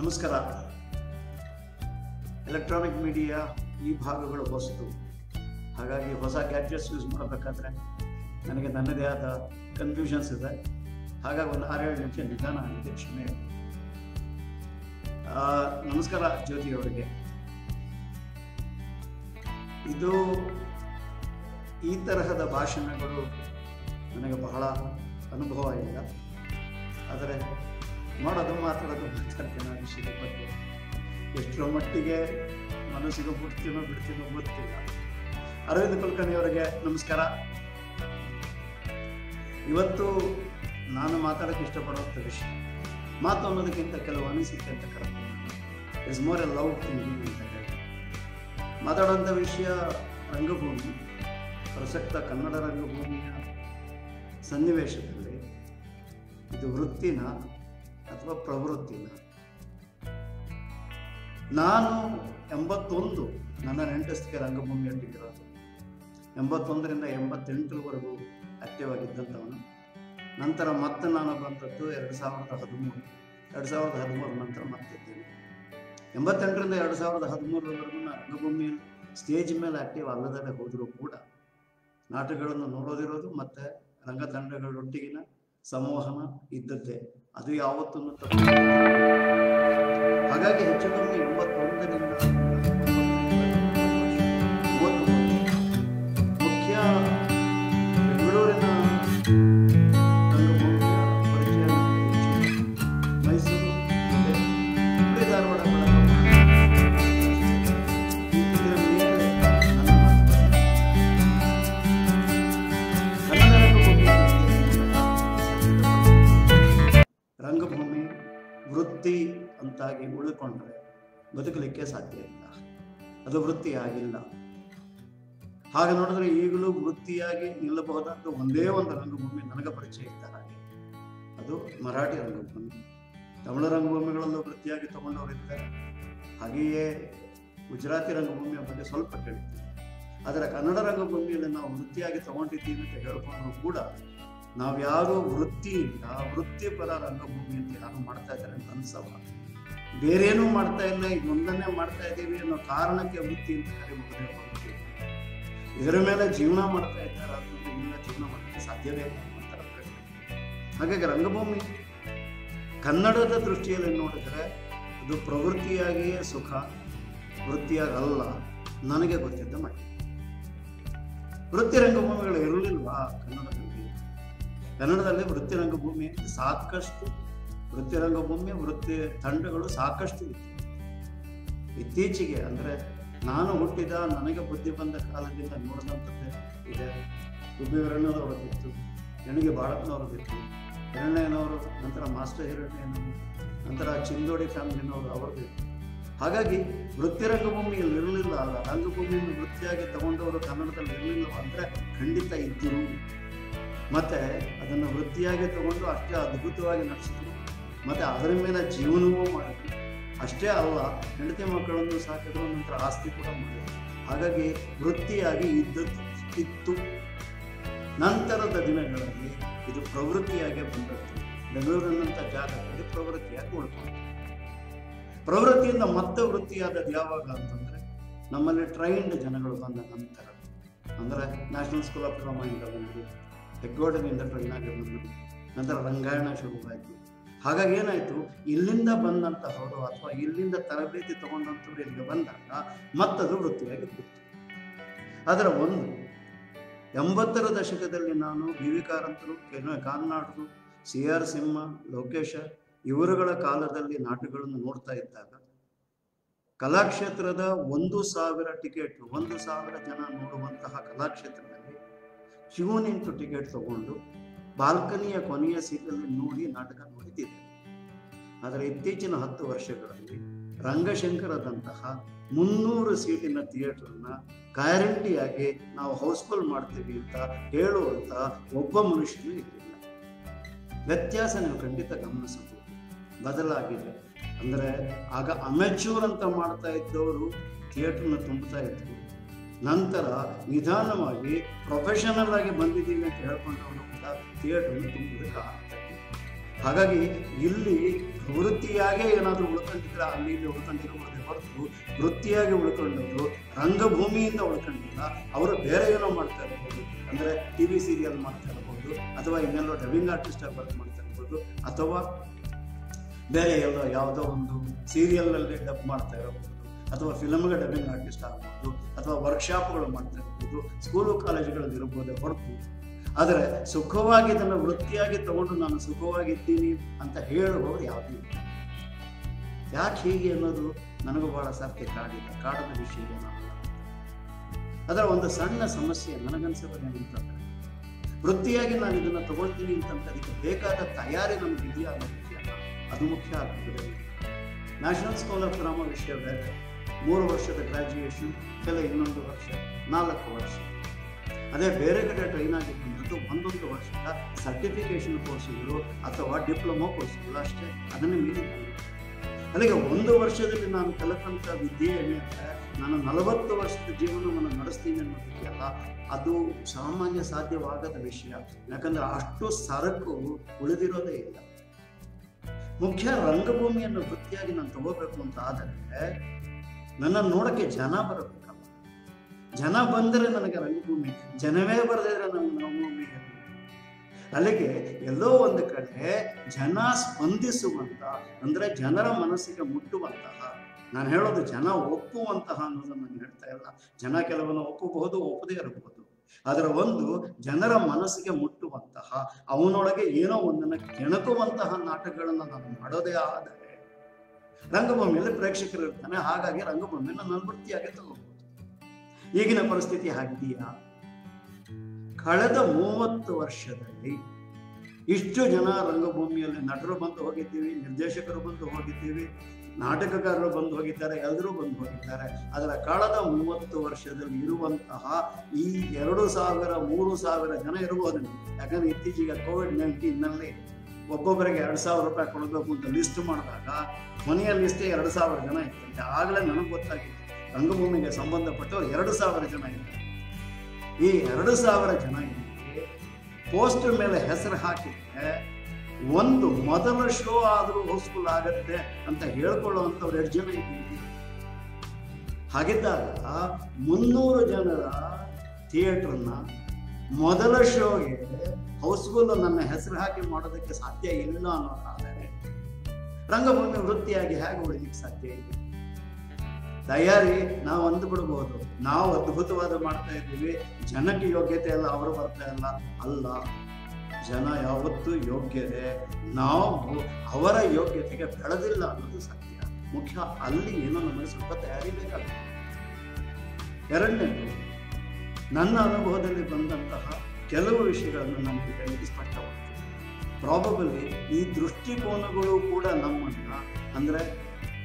ನಮಸ್ಕಾರ. Electronic media ಈ ಭಾಗಗಳು ಹೊಸದು. ಹಾಗಾಗಿ ಹೊಸ ಗ್ಯಾಜೆಟ್ಸ್ ಯೂಸ್ ಮಾಡಬೇಕಾದ್ರೆ ನನಗೆ ನನ್ನದೇ ಆದ ಕನ್ಫ್ಯೂಷನ್ಸ್ ಇದೆ. ಹಾಗಾಗಿ ಒಂದು ಆರೇಳು ನಿಮಿಷ ನಿಧಾನ ಆಗಿದೆ ಕ್ಷಮೆ. ನಮಸ್ಕಾರ ಜ್ಯೋತಿ ಅವರಿಗೆ. ಇದು ಈ ತರಹದ ಭಾಷಣಗಳು ನನಗೆ ಬಹಳ ಅನುಭವ ಇಲ್ಲ. ಆದರೆ ಮಾಡೋದು ಮಾತಾಡೋದು ಮಾತಾಡ್ತೇನೆ ವಿಷಯದ ಬಗ್ಗೆ. ಎಷ್ಟರ ಮಟ್ಟಿಗೆ ಮನಸ್ಸಿಗೆ ಬಿಡ್ತೀನೋ ಬಿಡ್ತೀನೋ ಗೊತ್ತಿಲ್ಲ. ಅರವಿಂದ ಕುಲಕರ್ಣಿ ಅವರಿಗೆ ನಮಸ್ಕಾರ. ಇವತ್ತು ನಾನು ಮಾತಾಡೋಕ್ಕೆ ಇಷ್ಟಪಡುವಂಥ ವಿಷಯ, ಮಾತು ಅನ್ನೋದಕ್ಕಿಂತ ಕೆಲವು ಅನಿಸಿಕೆ ಅಂತ correct is more a love thinking ಅಂತ ಹೇಳಿ ಮಾತಾಡುವಂಥ ವಿಷಯ ರಂಗಭೂಮಿ, ಪ್ರಸಕ್ತ ಕನ್ನಡ ರಂಗಭೂಮಿಯ ಸನ್ನಿವೇಶದಲ್ಲಿ ಇದು ವೃತ್ತಿನ ಅಥವಾ ಪ್ರವೃತ್ತಿನ? ನಾನು ಎಂಬತ್ತೊಂದು ನನ್ನ ನೆಂಟಸ್ತಿಗೆ ರಂಗಭೂಮಿಯಲ್ಲಿರೋದು ಎಂಬತ್ತೊಂದರಿಂದ ಎಂಬತ್ತೆಂಟರವರೆಗೂ ಆಕ್ಟಿವ್ ಆಗಿದ್ದಂಥವನು ನಂತರ ಮತ್ತೆ ನಾನು ಬಂದದ್ದು ಎರಡು ಸಾವಿರದ ಹದಿಮೂರು. ಎರಡು ಸಾವಿರದ ಹದಿಮೂರು ನಂತರ ಮತ್ತಿದ್ದೇನೆ. ಎಂಬತ್ತೆಂಟರಿಂದ ಎರಡು ಸಾವಿರದ ಹದಿಮೂರರವರೆಗೂ ನಾನು ರಂಗಭೂಮಿಯಲ್ಲಿ ಸ್ಟೇಜ್ ಮೇಲೆ ಆಕ್ಟಿವ್ ಅಲ್ಲದಲ್ಲೇ ಹೋದರೂ ಕೂಡ ನಾಟಕಗಳನ್ನು ನೋಡೋದಿರೋದು ಮತ್ತು ರಂಗತಂಡಗಳೊಟ್ಟಿಗಿನ ಸಂವಹನ ಇದ್ದದ್ದೇ. ಅದು ಯಾವತ್ತೂ ಹಾಗಾಗಿ ಹೆಚ್ಚು ಕಮ್ಮಿ ಎಂಬತ್ತೊಂದರಿಂದ ವೃತ್ತಿ ಅಂತಾಗಿ ಉಳಿಕೊಂಡ್ರೆ ಬದುಕಲಿಕ್ಕೆ ಸಾಧ್ಯ ಇಲ್ಲ. ಅದು ವೃತ್ತಿ ಆಗಿಲ್ಲ. ಹಾಗೆ ನೋಡಿದ್ರೆ ಈಗಲೂ ವೃತ್ತಿಯಾಗಿ ನಿಲ್ಲಬಹುದಾದ ಒಂದೇ ಒಂದು ರಂಗಭೂಮಿ ನನಗೆ ಪರಿಚಯ ಇದ್ದ ಹಾಗೆ. ಅದು ಮರಾಠಿ ರಂಗಭೂಮಿ. ತಮಿಳು ರಂಗಭೂಮಿಗಳಲ್ಲೂ ವೃತ್ತಿಯಾಗಿ ತಗೊಂಡವರಿದ್ದಾರೆ. ಹಾಗೆಯೇ ಗುಜರಾತಿ ರಂಗಭೂಮಿಯ ಬಗ್ಗೆ ಸ್ವಲ್ಪ ಕೇಳಿದ್ದೇವೆ ಆದರೆ ಕನ್ನಡ ರಂಗಭೂಮಿಯಲ್ಲಿ ನಾವು ವೃತ್ತಿಯಾಗಿ ತಗೊಂಡಿದ್ದೀವಿ ಅಂತ ಹೇಳ್ಕೊಂಡ್ರು ಕೂಡ ನಾವ್ಯಾರು ವೃತ್ತಿಯಿಂದ ವೃತ್ತಿಪರ ರಂಗಭೂಮಿ ಅಂತ ಯಾರು ಮಾಡ್ತಾ ಇದ್ದಾರೆ ಅಂತ ಅನ್ಸಲ್ಲ. ಬೇರೇನೂ ಮಾಡ್ತಾ ಇಲ್ಲ, ಈಗ ಒಂದನ್ನೇ ಮಾಡ್ತಾ ಇದ್ದೀವಿ ಅನ್ನೋ ಕಾರಣಕ್ಕೆ ವೃತ್ತಿ ಅಂತ ಕರಿಬಹುದೇ ಹೊರತು ಇದರ ಮೇಲೆ ಜೀವನ ಮಾಡ್ತಾ ಇದ್ದಾರೆ ಇನ್ನ ಜೀವನ ಮಾಡಲಿಕ್ಕೆ ಸಾಧ್ಯವೇ ಪ್ರಶ್ನೆ. ಹಾಗಾಗಿ ರಂಗಭೂಮಿ, ಕನ್ನಡದ ದೃಷ್ಟಿಯಲ್ಲಿ ನೋಡಿದ್ರೆ ಇದು ಪ್ರವೃತ್ತಿಯಾಗಿಯೇ ಸುಖ, ವೃತ್ತಿಯಾಗಲ್ಲ, ನನಗೆ ಗೊತ್ತಿದ್ದ ಮಾಡಿ ವೃತ್ತಿ ರಂಗಭೂಮಿಗಳು ಇರಲಿಲ್ವಾ ಕನ್ನಡದಲ್ಲಿ? ಕನ್ನಡದಲ್ಲಿ ವೃತ್ತಿ ರಂಗಭೂಮಿ ಸಾಕಷ್ಟು ವೃತ್ತಿ ರಂಗಭೂಮಿ ವೃತ್ತಿ ತಂಡಗಳು ಸಾಕಷ್ಟು ಇತ್ತು. ಇತ್ತೀಚೆಗೆ ಅಂದ್ರೆ ನಾನು ಹುಟ್ಟಿದ, ನನಗೆ ಬುದ್ಧಿ ಬಂದ ಕಾಲದಿಂದ ನೋಡಿದಂಥದ್ದೇ ಇದೆ. ಗುಬ್ಬಿವರಣ್ಣದವ್ರದ್ದಿತ್ತು ನನಗೆ ಬಾಳಪ್ಪನವ್ರದ್ದಿತ್ತು ಹಿರಣ್ಣಯ್ಯನವರು ನಂತರ ಮಾಸ್ಟರ್ ಹಿರಣ್ಣಯ್ಯನವರು ನಂತರ ಚಿಂದೋಡಿ ಫ್ಯಾಮಿಲಿನವರು ಅವ್ರದ್ದಿತ್ತು. ಹಾಗಾಗಿ ವೃತ್ತಿ ರಂಗಭೂಮಿಯಲ್ಲಿ ಇರಲಿಲ್ಲ ಅಲ್ಲ. ರಂಗಭೂಮಿಯನ್ನು ವೃತ್ತಿಯಾಗಿ ತಗೊಂಡವರು ಕನ್ನಡದಲ್ಲಿ ಇರಲಿಲ್ಲ ಅಂದ್ರೆ ಖಂಡಿತ ಇದ್ದರು ಮತ್ತೆ ಅದನ್ನು ವೃತ್ತಿಯಾಗಿ ತಗೊಂಡು ಅಷ್ಟೇ ಅದ್ಭುತವಾಗಿ ನಡೆಸಿದ್ರು. ಮತ್ತೆ ಅದರ ಮೇಲೆ ಜೀವನವೂ ಮಾಡಿದ್ರು. ಅಷ್ಟೇ ಅಲ್ಲ, ಹೆಂಡತಿ ಮಕ್ಕಳನ್ನು ಸಾಕಿದ್ರು ನಂತರ ಆಸ್ತಿ ಕೂಡ ಮಾಡಿದ್ರು. ಹಾಗಾಗಿ ವೃತ್ತಿಯಾಗಿ ಇದ್ದದ್ದು ಇತ್ತು. ನಂತರದ ದಿನಗಳಲ್ಲಿ ಇದು ಪ್ರವೃತ್ತಿಯಾಗಿ ಬಂದದ್ದು. ಬೆಂಗಳೂರಿನಂಥ ಜಾಗದಲ್ಲಿ ಪ್ರವೃತ್ತಿಯಾಗಿ ಉಳ್ಕೊಂಡು ಪ್ರವೃತ್ತಿಯಿಂದ ಮತ್ತೆ ವೃತ್ತಿಯಾದದ್ದು ಯಾವಾಗ ಅಂತಂದ್ರೆ, ನಮ್ಮಲ್ಲಿ ಟ್ರೈನ್ಡ್ ಜನಗಳು ಬಂದ ನಂತರ. ಅಂದ್ರೆ ನ್ಯಾಷನಲ್ ಸ್ಕೂಲ್ ಆಫ್ ಡ್ರಾಮಾ ಇಂದ ಹೆಗ್ಗೋಡನಿಂದ ಆಗಿ ನಂತರ ರಂಗಾಯಣ ಶುರುವಾಯಿತು. ಹಾಗಾಗಿ ಏನಾಯಿತು? ಇಲ್ಲಿಂದ ಬಂದಂತಹವರು ಅಥವಾ ಇಲ್ಲಿಂದ ತರಬೇತಿ ತಗೊಂಡಂಥವ್ರು ಇಲ್ಲಿಗೆ ಬಂದಾಗ ಮತ್ತದು ವೃತ್ತಿಯಾಗಿ ಬಿತ್ತು ಅದರ ಒಂದು, ಎಂಬತ್ತರ ದಶಕದಲ್ಲಿ ನಾನು ಬಿ ವಿ. ಕಾರಂತರು ಸಿ. ಆರ್. ಸಿಂಹ, ಲೋಕೇಶ ಇವರುಗಳ ಕಾಲದಲ್ಲಿ ನಾಟಕಗಳನ್ನು ನೋಡ್ತಾ ಇದ್ದಾಗ ಕಲಾಕ್ಷೇತ್ರದ ಒಂದು ಸಾವಿರ ಟಿಕೆಟ್, ಒಂದು ಸಾವಿರ ಜನ ನೋಡುವಂತಹ ಕಲಾಕ್ಷೇತ್ರದಲ್ಲಿ ಕ್ಯೂ ನಿಂತು ಟಿಕೆಟ್ ತಗೊಂಡು ಬಾಲ್ಕನಿಯ ಕೊನೆಯ ಸೀಟಲ್ಲಿ ನೋಡಿ ನಾಟಕ ನೋಡಿದ್ದಿದೆ ಆದರೆ ಇತ್ತೀಚಿನ ಹತ್ತು ವರ್ಷಗಳಲ್ಲಿ ರಂಗಶಂಕರದಂತಹ ಮುನ್ನೂರು ಸೀಟಿನ ಥಿಯೇಟರ್ನ ಗ್ಯಾರಂಟಿಯಾಗಿ ನಾವು ಹೌಸ್ಫುಲ್ ಮಾಡ್ತೀವಿ ಅಂತ ಹೇಳುವಂತ ಒಬ್ಬ ಮನುಷ್ಯನೂ ಇರಲಿಲ್ಲ ವ್ಯತ್ಯಾಸ ನೀವು ಖಂಡಿತ ಗಮನಿಸಬಹುದು. ಬದಲಾಗಿದೆ. ಅಂದ್ರೆ ಆಗ ಅಮೆಚೂರ್ ಅಂತ ಮಾಡ್ತಾ ಇದ್ದವರು ಥಿಯೇಟರ್ನ ತುಂಬುತ್ತಾ ಇದ್ರು. ನಂತರ ನಿಧಾನವಾಗಿ ಪ್ರೊಫೆಷನಲ್ ಆಗಿ ಬಂದಿದ್ದೀವಿ ಅಂತ ಹೇಳ್ಕೊಂಡವರು ಕೂಡ ಥಿಯೇಟ್ರನ್ನು ತುಂಬುವುದಕ್ಕೆ ಆಗ್ತಾ ಹಾಗಾಗಿ ಇಲ್ಲಿ ವೃತ್ತಿಯಾಗೇ ಏನಾದರೂ ಉಳ್ಕೊಂಡಿದ್ರೆ? ಅಲ್ಲಿ ಇಲ್ಲಿ ಉಳ್ಕೊಂಡಿರ್ಬೋದೇ ಹೊರತು ವೃತ್ತಿಯಾಗಿ ಉಳ್ಕೊಂಡವರು, ರಂಗಭೂಮಿಯಿಂದ ಉಳ್ಕೊಂಡಿಲ್ಲ, ಅವರು ಬೇರೆ ಏನೋ ಮಾಡ್ತಾ ಇರ್ಬೋದು. ಅಂದರೆ ಟಿ ವಿ ಸೀರಿಯಲ್ ಮಾಡ್ತಾ ಇರ್ಬೋದು, ಅಥವಾ ಇನ್ನೆಲ್ಲೋ ಡಬ್ಬಿಂಗ್ ಆರ್ಟಿಸ್ಟ್ ಆಗಿ ವರ್ಕ್ ಮಾಡ್ತಾ ಇರ್ಬೋದು, ಅಥವಾ ಬೇರೆ ಎಲ್ಲೋ ಯಾವುದೋ ಒಂದು ಸೀರಿಯಲ್ನಲ್ಲಿ ಡಬ್ ಮಾಡ್ತಾ ಇರಬಹುದು ಅಥವಾ ಫಿಲಮ್ಗೆ ಡಬ್ಬಿಂಗ್ ಆರ್ಟಿಸ್ಟ್ ಆಗ್ಬೋದು, ಅಥವಾ ವರ್ಕ್ಶಾಪ್ಗಳು ಮಾಡ್ತಾ ಇರ್ಬೋದು ಸ್ಕೂಲು ಕಾಲೇಜುಗಳಲ್ಲಿ ಇರ್ಬೋದೇ ಹೊರತು. ಆದರೆ ಸುಖವಾಗಿ ಇದನ್ನು ವೃತ್ತಿಯಾಗಿ ತಗೊಂಡು ನಾನು ಸುಖವಾಗಿದ್ದೀನಿ ಅಂತ ಹೇಳುವವರು ಯಾವುದೂ ಇಲ್ಲ. ಯಾಕೆ ಹೀಗೆ ಅನ್ನೋದು ನನಗೂ ಬಹಳ ಸರ್ತಿ ಕಾಡಿಲ್ಲ, ಕಾಡದ ವಿಷಯ ಏನಲ್ಲ ಅದರ ಒಂದು ಸಣ್ಣ ಸಮಸ್ಯೆ ನನಗನ್ಸೋದು ಏನಂತಂದ್ರೆ ವೃತ್ತಿಯಾಗಿ ನಾನು ಇದನ್ನ ತಗೊಳ್ತೀನಿ ಅಂತ ಅದಕ್ಕೆ ಬೇಕಾದ ತಯಾರಿ ನಮ್ಗೆ ಇದೆಯಾ ಅನ್ನೋ ಅದು ಮುಖ್ಯ ಆಗ್ತದೆ ನ್ಯಾಷನಲ್ ಸ್ಕಾಲರ್ ಡ್ರಾಮಾ ವಿಷಯ ಬೇರೆ. ಮೂರು ವರ್ಷದ ಗ್ರಾಜ್ಯುಯೇಷನ್ ಕೆಲ ಇನ್ನೊಂದು ವರ್ಷ, ನಾಲ್ಕು ವರ್ಷ. ಅದೇ ಬೇರೆ ಕಡೆ ಟ್ರೈನ್ ಆಗಿರ್ತಕ್ಕಂಥದ್ದು ಒಂದೊಂದು ವರ್ಷದ ಸರ್ಟಿಫಿಕೇಶನ್ ಕೋರ್ಸ್ಗಳು ಅಥವಾ ಡಿಪ್ಲೊಮಾ ಕೋರ್ಸ್ಗಳು ಅಷ್ಟೇ, ಅದನ್ನು ಮೀರಿ ಅಲ್ಲಿಗೆ ಒಂದು ವರ್ಷದಲ್ಲಿ ನಾನು ಕಲಿತಂಥ ವಿದ್ಯೆ ಏನಿದ್ರೆ ನಾನು ನಲವತ್ತು ವರ್ಷದ ಜೀವನವನ್ನು ನಡೆಸ್ತೀನಿ ಅನ್ನೋದಕ್ಕೆಲ್ಲ ಅದು ಸಾಮಾನ್ಯ ಸಾಧ್ಯವಾಗದ ವಿಷಯ. ಯಾಕಂದ್ರೆ ಅಷ್ಟು ಸರಕು ಉಳಿದಿರೋದೇ ಇಲ್ಲ. ಮುಖ್ಯ ರಂಗಭೂಮಿಯನ್ನು ವೃತ್ತಿಯಾಗಿ ನಾನು ತಗೋಬೇಕು ಅಂತ ಆದರೆ ನನ್ನ ನೋಡಕ್ಕೆ ಜನ ಬರಬೇಕಲ್ಲ ಜನ ಬಂದರೆ ನನಗೆ ರಂಗಭೂಮಿ, ಜನವೇ ಬರದಿದ್ರೆ ನನ್ನ ರಂಗಭೂಮಿ? ಅಲ್ಲಿಗೆ ಎಲ್ಲೋ ಒಂದು ಕಡೆ ಜನ ಸ್ಪಂದಿಸುವಂತ, ಅಂದ್ರೆ ಜನರ ಮನಸ್ಸಿಗೆ ಮುಟ್ಟುವಂತಹ, ನಾನು ಹೇಳೋದು ಜನ ಒಪ್ಪುವಂತಹ ಅನ್ನೋದನ್ನು ನಾನು ಹೇಳ್ತಾ ಇಲ್ಲ. ಜನ ಕೆಲವನ್ನು ಒಪ್ಪಬಹುದು, ಒಪ್ಪದೇ ಇರಬಹುದು. ಅದರ ಒಂದು ಜನರ ಮನಸ್ಸಿಗೆ ಮುಟ್ಟುವಂತಹ, ಅವನೊಳಗೆ ಏನೋ ಒಂದನ್ನು ಕೆಣಕುವಂತಹ ನಾಟಕಗಳನ್ನು ನಾನು ಮಾಡೋದೇ ಆದರೆ ರಂಗಭೂಮಿಯಲ್ಲಿ ಪ್ರೇಕ್ಷಕರು ಇರ್ತಾನೆ. ಹಾಗಾಗಿ ರಂಗಭೂಮಿಯನ್ನು ನಾನು ವೃತ್ತಿಯಾಗಿ ತಗೋಬಹುದು. ಈಗಿನ ಪರಿಸ್ಥಿತಿ ಹಾಗಿದೆಯಾ? ಕಳೆದ ಮೂವತ್ತು ವರ್ಷದಲ್ಲಿ ಇಷ್ಟು ಜನ ರಂಗಭೂಮಿಯಲ್ಲಿ ನಟರು ಬಂದು ಹೋಗಿದ್ದೀವಿ, ನಿರ್ದೇಶಕರು ಬಂದು ಹೋಗಿದ್ದೀವಿ ನಾಟಕಕಾರರು ಬಂದು ಹೋಗಿದ್ದಾರೆ, ಎಲ್ಲರೂ ಬಂದು ಹೋಗಿದ್ದಾರೆ. ಅದರ ಕಳೆದ ಮೂವತ್ತು ವರ್ಷದಲ್ಲಿ ಇರುವಂತಹ ಈ ಎರಡು ಸಾವಿರ, ಮೂರು ಸಾವಿರ ಜನ ಇರಬಹುದು ಯಾಕಂದ್ರೆ ಇತ್ತೀಚೆಗೆ ಕೋವಿಡ್ ನೈನ್ಟೀನ್ನಲ್ಲಿ ಒಬ್ಬೊಬ್ಬರಿಗೆ ಎರಡು ಸಾವಿರ ರೂಪಾಯಿ ಕೊಡಬೇಕು ಅಂತ ಲಿಸ್ಟ್ ಮಾಡಿದಾಗ ಕೊನೆಯ ಲಿಸ್ಟೇ ಎರಡು ಸಾವಿರ ಜನ ಇತ್ತಂತೆ ಆಗಲೇ ನನಗೆ ಗೊತ್ತಾಗಿತ್ತು ರಂಗಭೂಮಿಗೆ ಸಂಬಂಧಪಟ್ಟವರು ಎರಡು ಸಾವಿರ ಜನ ಇದ್ದಾರೆ. ಈ ಎರಡು ಸಾವಿರ ಜನ ಇಲ್ಲಿ ಪೋಸ್ಟ್ ಮೇಲೆ ಹೆಸರು ಹಾಕಿದ್ರೆ ಒಂದು ಮೊದಲ ಶೋ ಆದರೂ ಹೌಸ್ಫುಲ್ ಆಗತ್ತೆ ಅಂತ ಹೇಳ್ಕೊಳ್ಳುವಂಥವ್ರು ಎರಡು ಜನ ಇದ್ದೀವಿ ಹಾಗಿದ್ದಾಗ ಮುನ್ನೂರು ಜನರ ಥಿಯೇಟ್ರನ್ನ ಮೊದಲ ಶೋಗೆ ಹೌಸ್ಫುಲ್ ನನ್ನ ಹೆಸರು ಹಾಕಿ ಮಾಡೋದಕ್ಕೆ ಸಾಧ್ಯ ಇಲ್ಲ ಅನ್ನೋದಾದರೆ ರಂಗಭೂಮಿ ವೃತ್ತಿಯಾಗಿ ಹೇಗೆ ಉಳಿಲಿಕ್ಕೆ ಸಾಧ್ಯ ಇದೆ? ತಯಾರಿ ನಾವು ಅಂದುಬಿಡ್ಬೋದು ನಾವು ಅದ್ಭುತವಾದ ಮಾಡ್ತಾ ಇದ್ದೀವಿ. ಜನಕ್ಕೆ ಯೋಗ್ಯತೆ ಅಲ್ಲ, ಅವರು ಬರ್ತಾ ಇಲ್ಲ. ಅಲ್ಲ, ಜನ ಯಾವತ್ತೂ ಯೋಗ್ಯತೆ ನಾವು ಅವರ ಯೋಗ್ಯತೆಗೆ ಬೆಳೆದಿಲ್ಲ ಅನ್ನೋದು ಸತ್ಯ. ಮುಖ್ಯ, ಅಲ್ಲಿ ಏನೋ ನಮಗೆ ಸ್ವಲ್ಪ ತಯಾರಿ ಬೇಕಲ್ಲ ಎರಡನೇದು, ನನ್ನ ಅನುಭವದಲ್ಲಿ ಬಂದಂತಹ ಕೆಲವು ವಿಷಯಗಳನ್ನು ನಾನು ಪ್ರಾಬಬಲಿ ಈ ದೃಷ್ಟಿಕೋನಗಳು ಕೂಡ ನಮ್ಮನ್ನ, ಅಂದ್ರೆ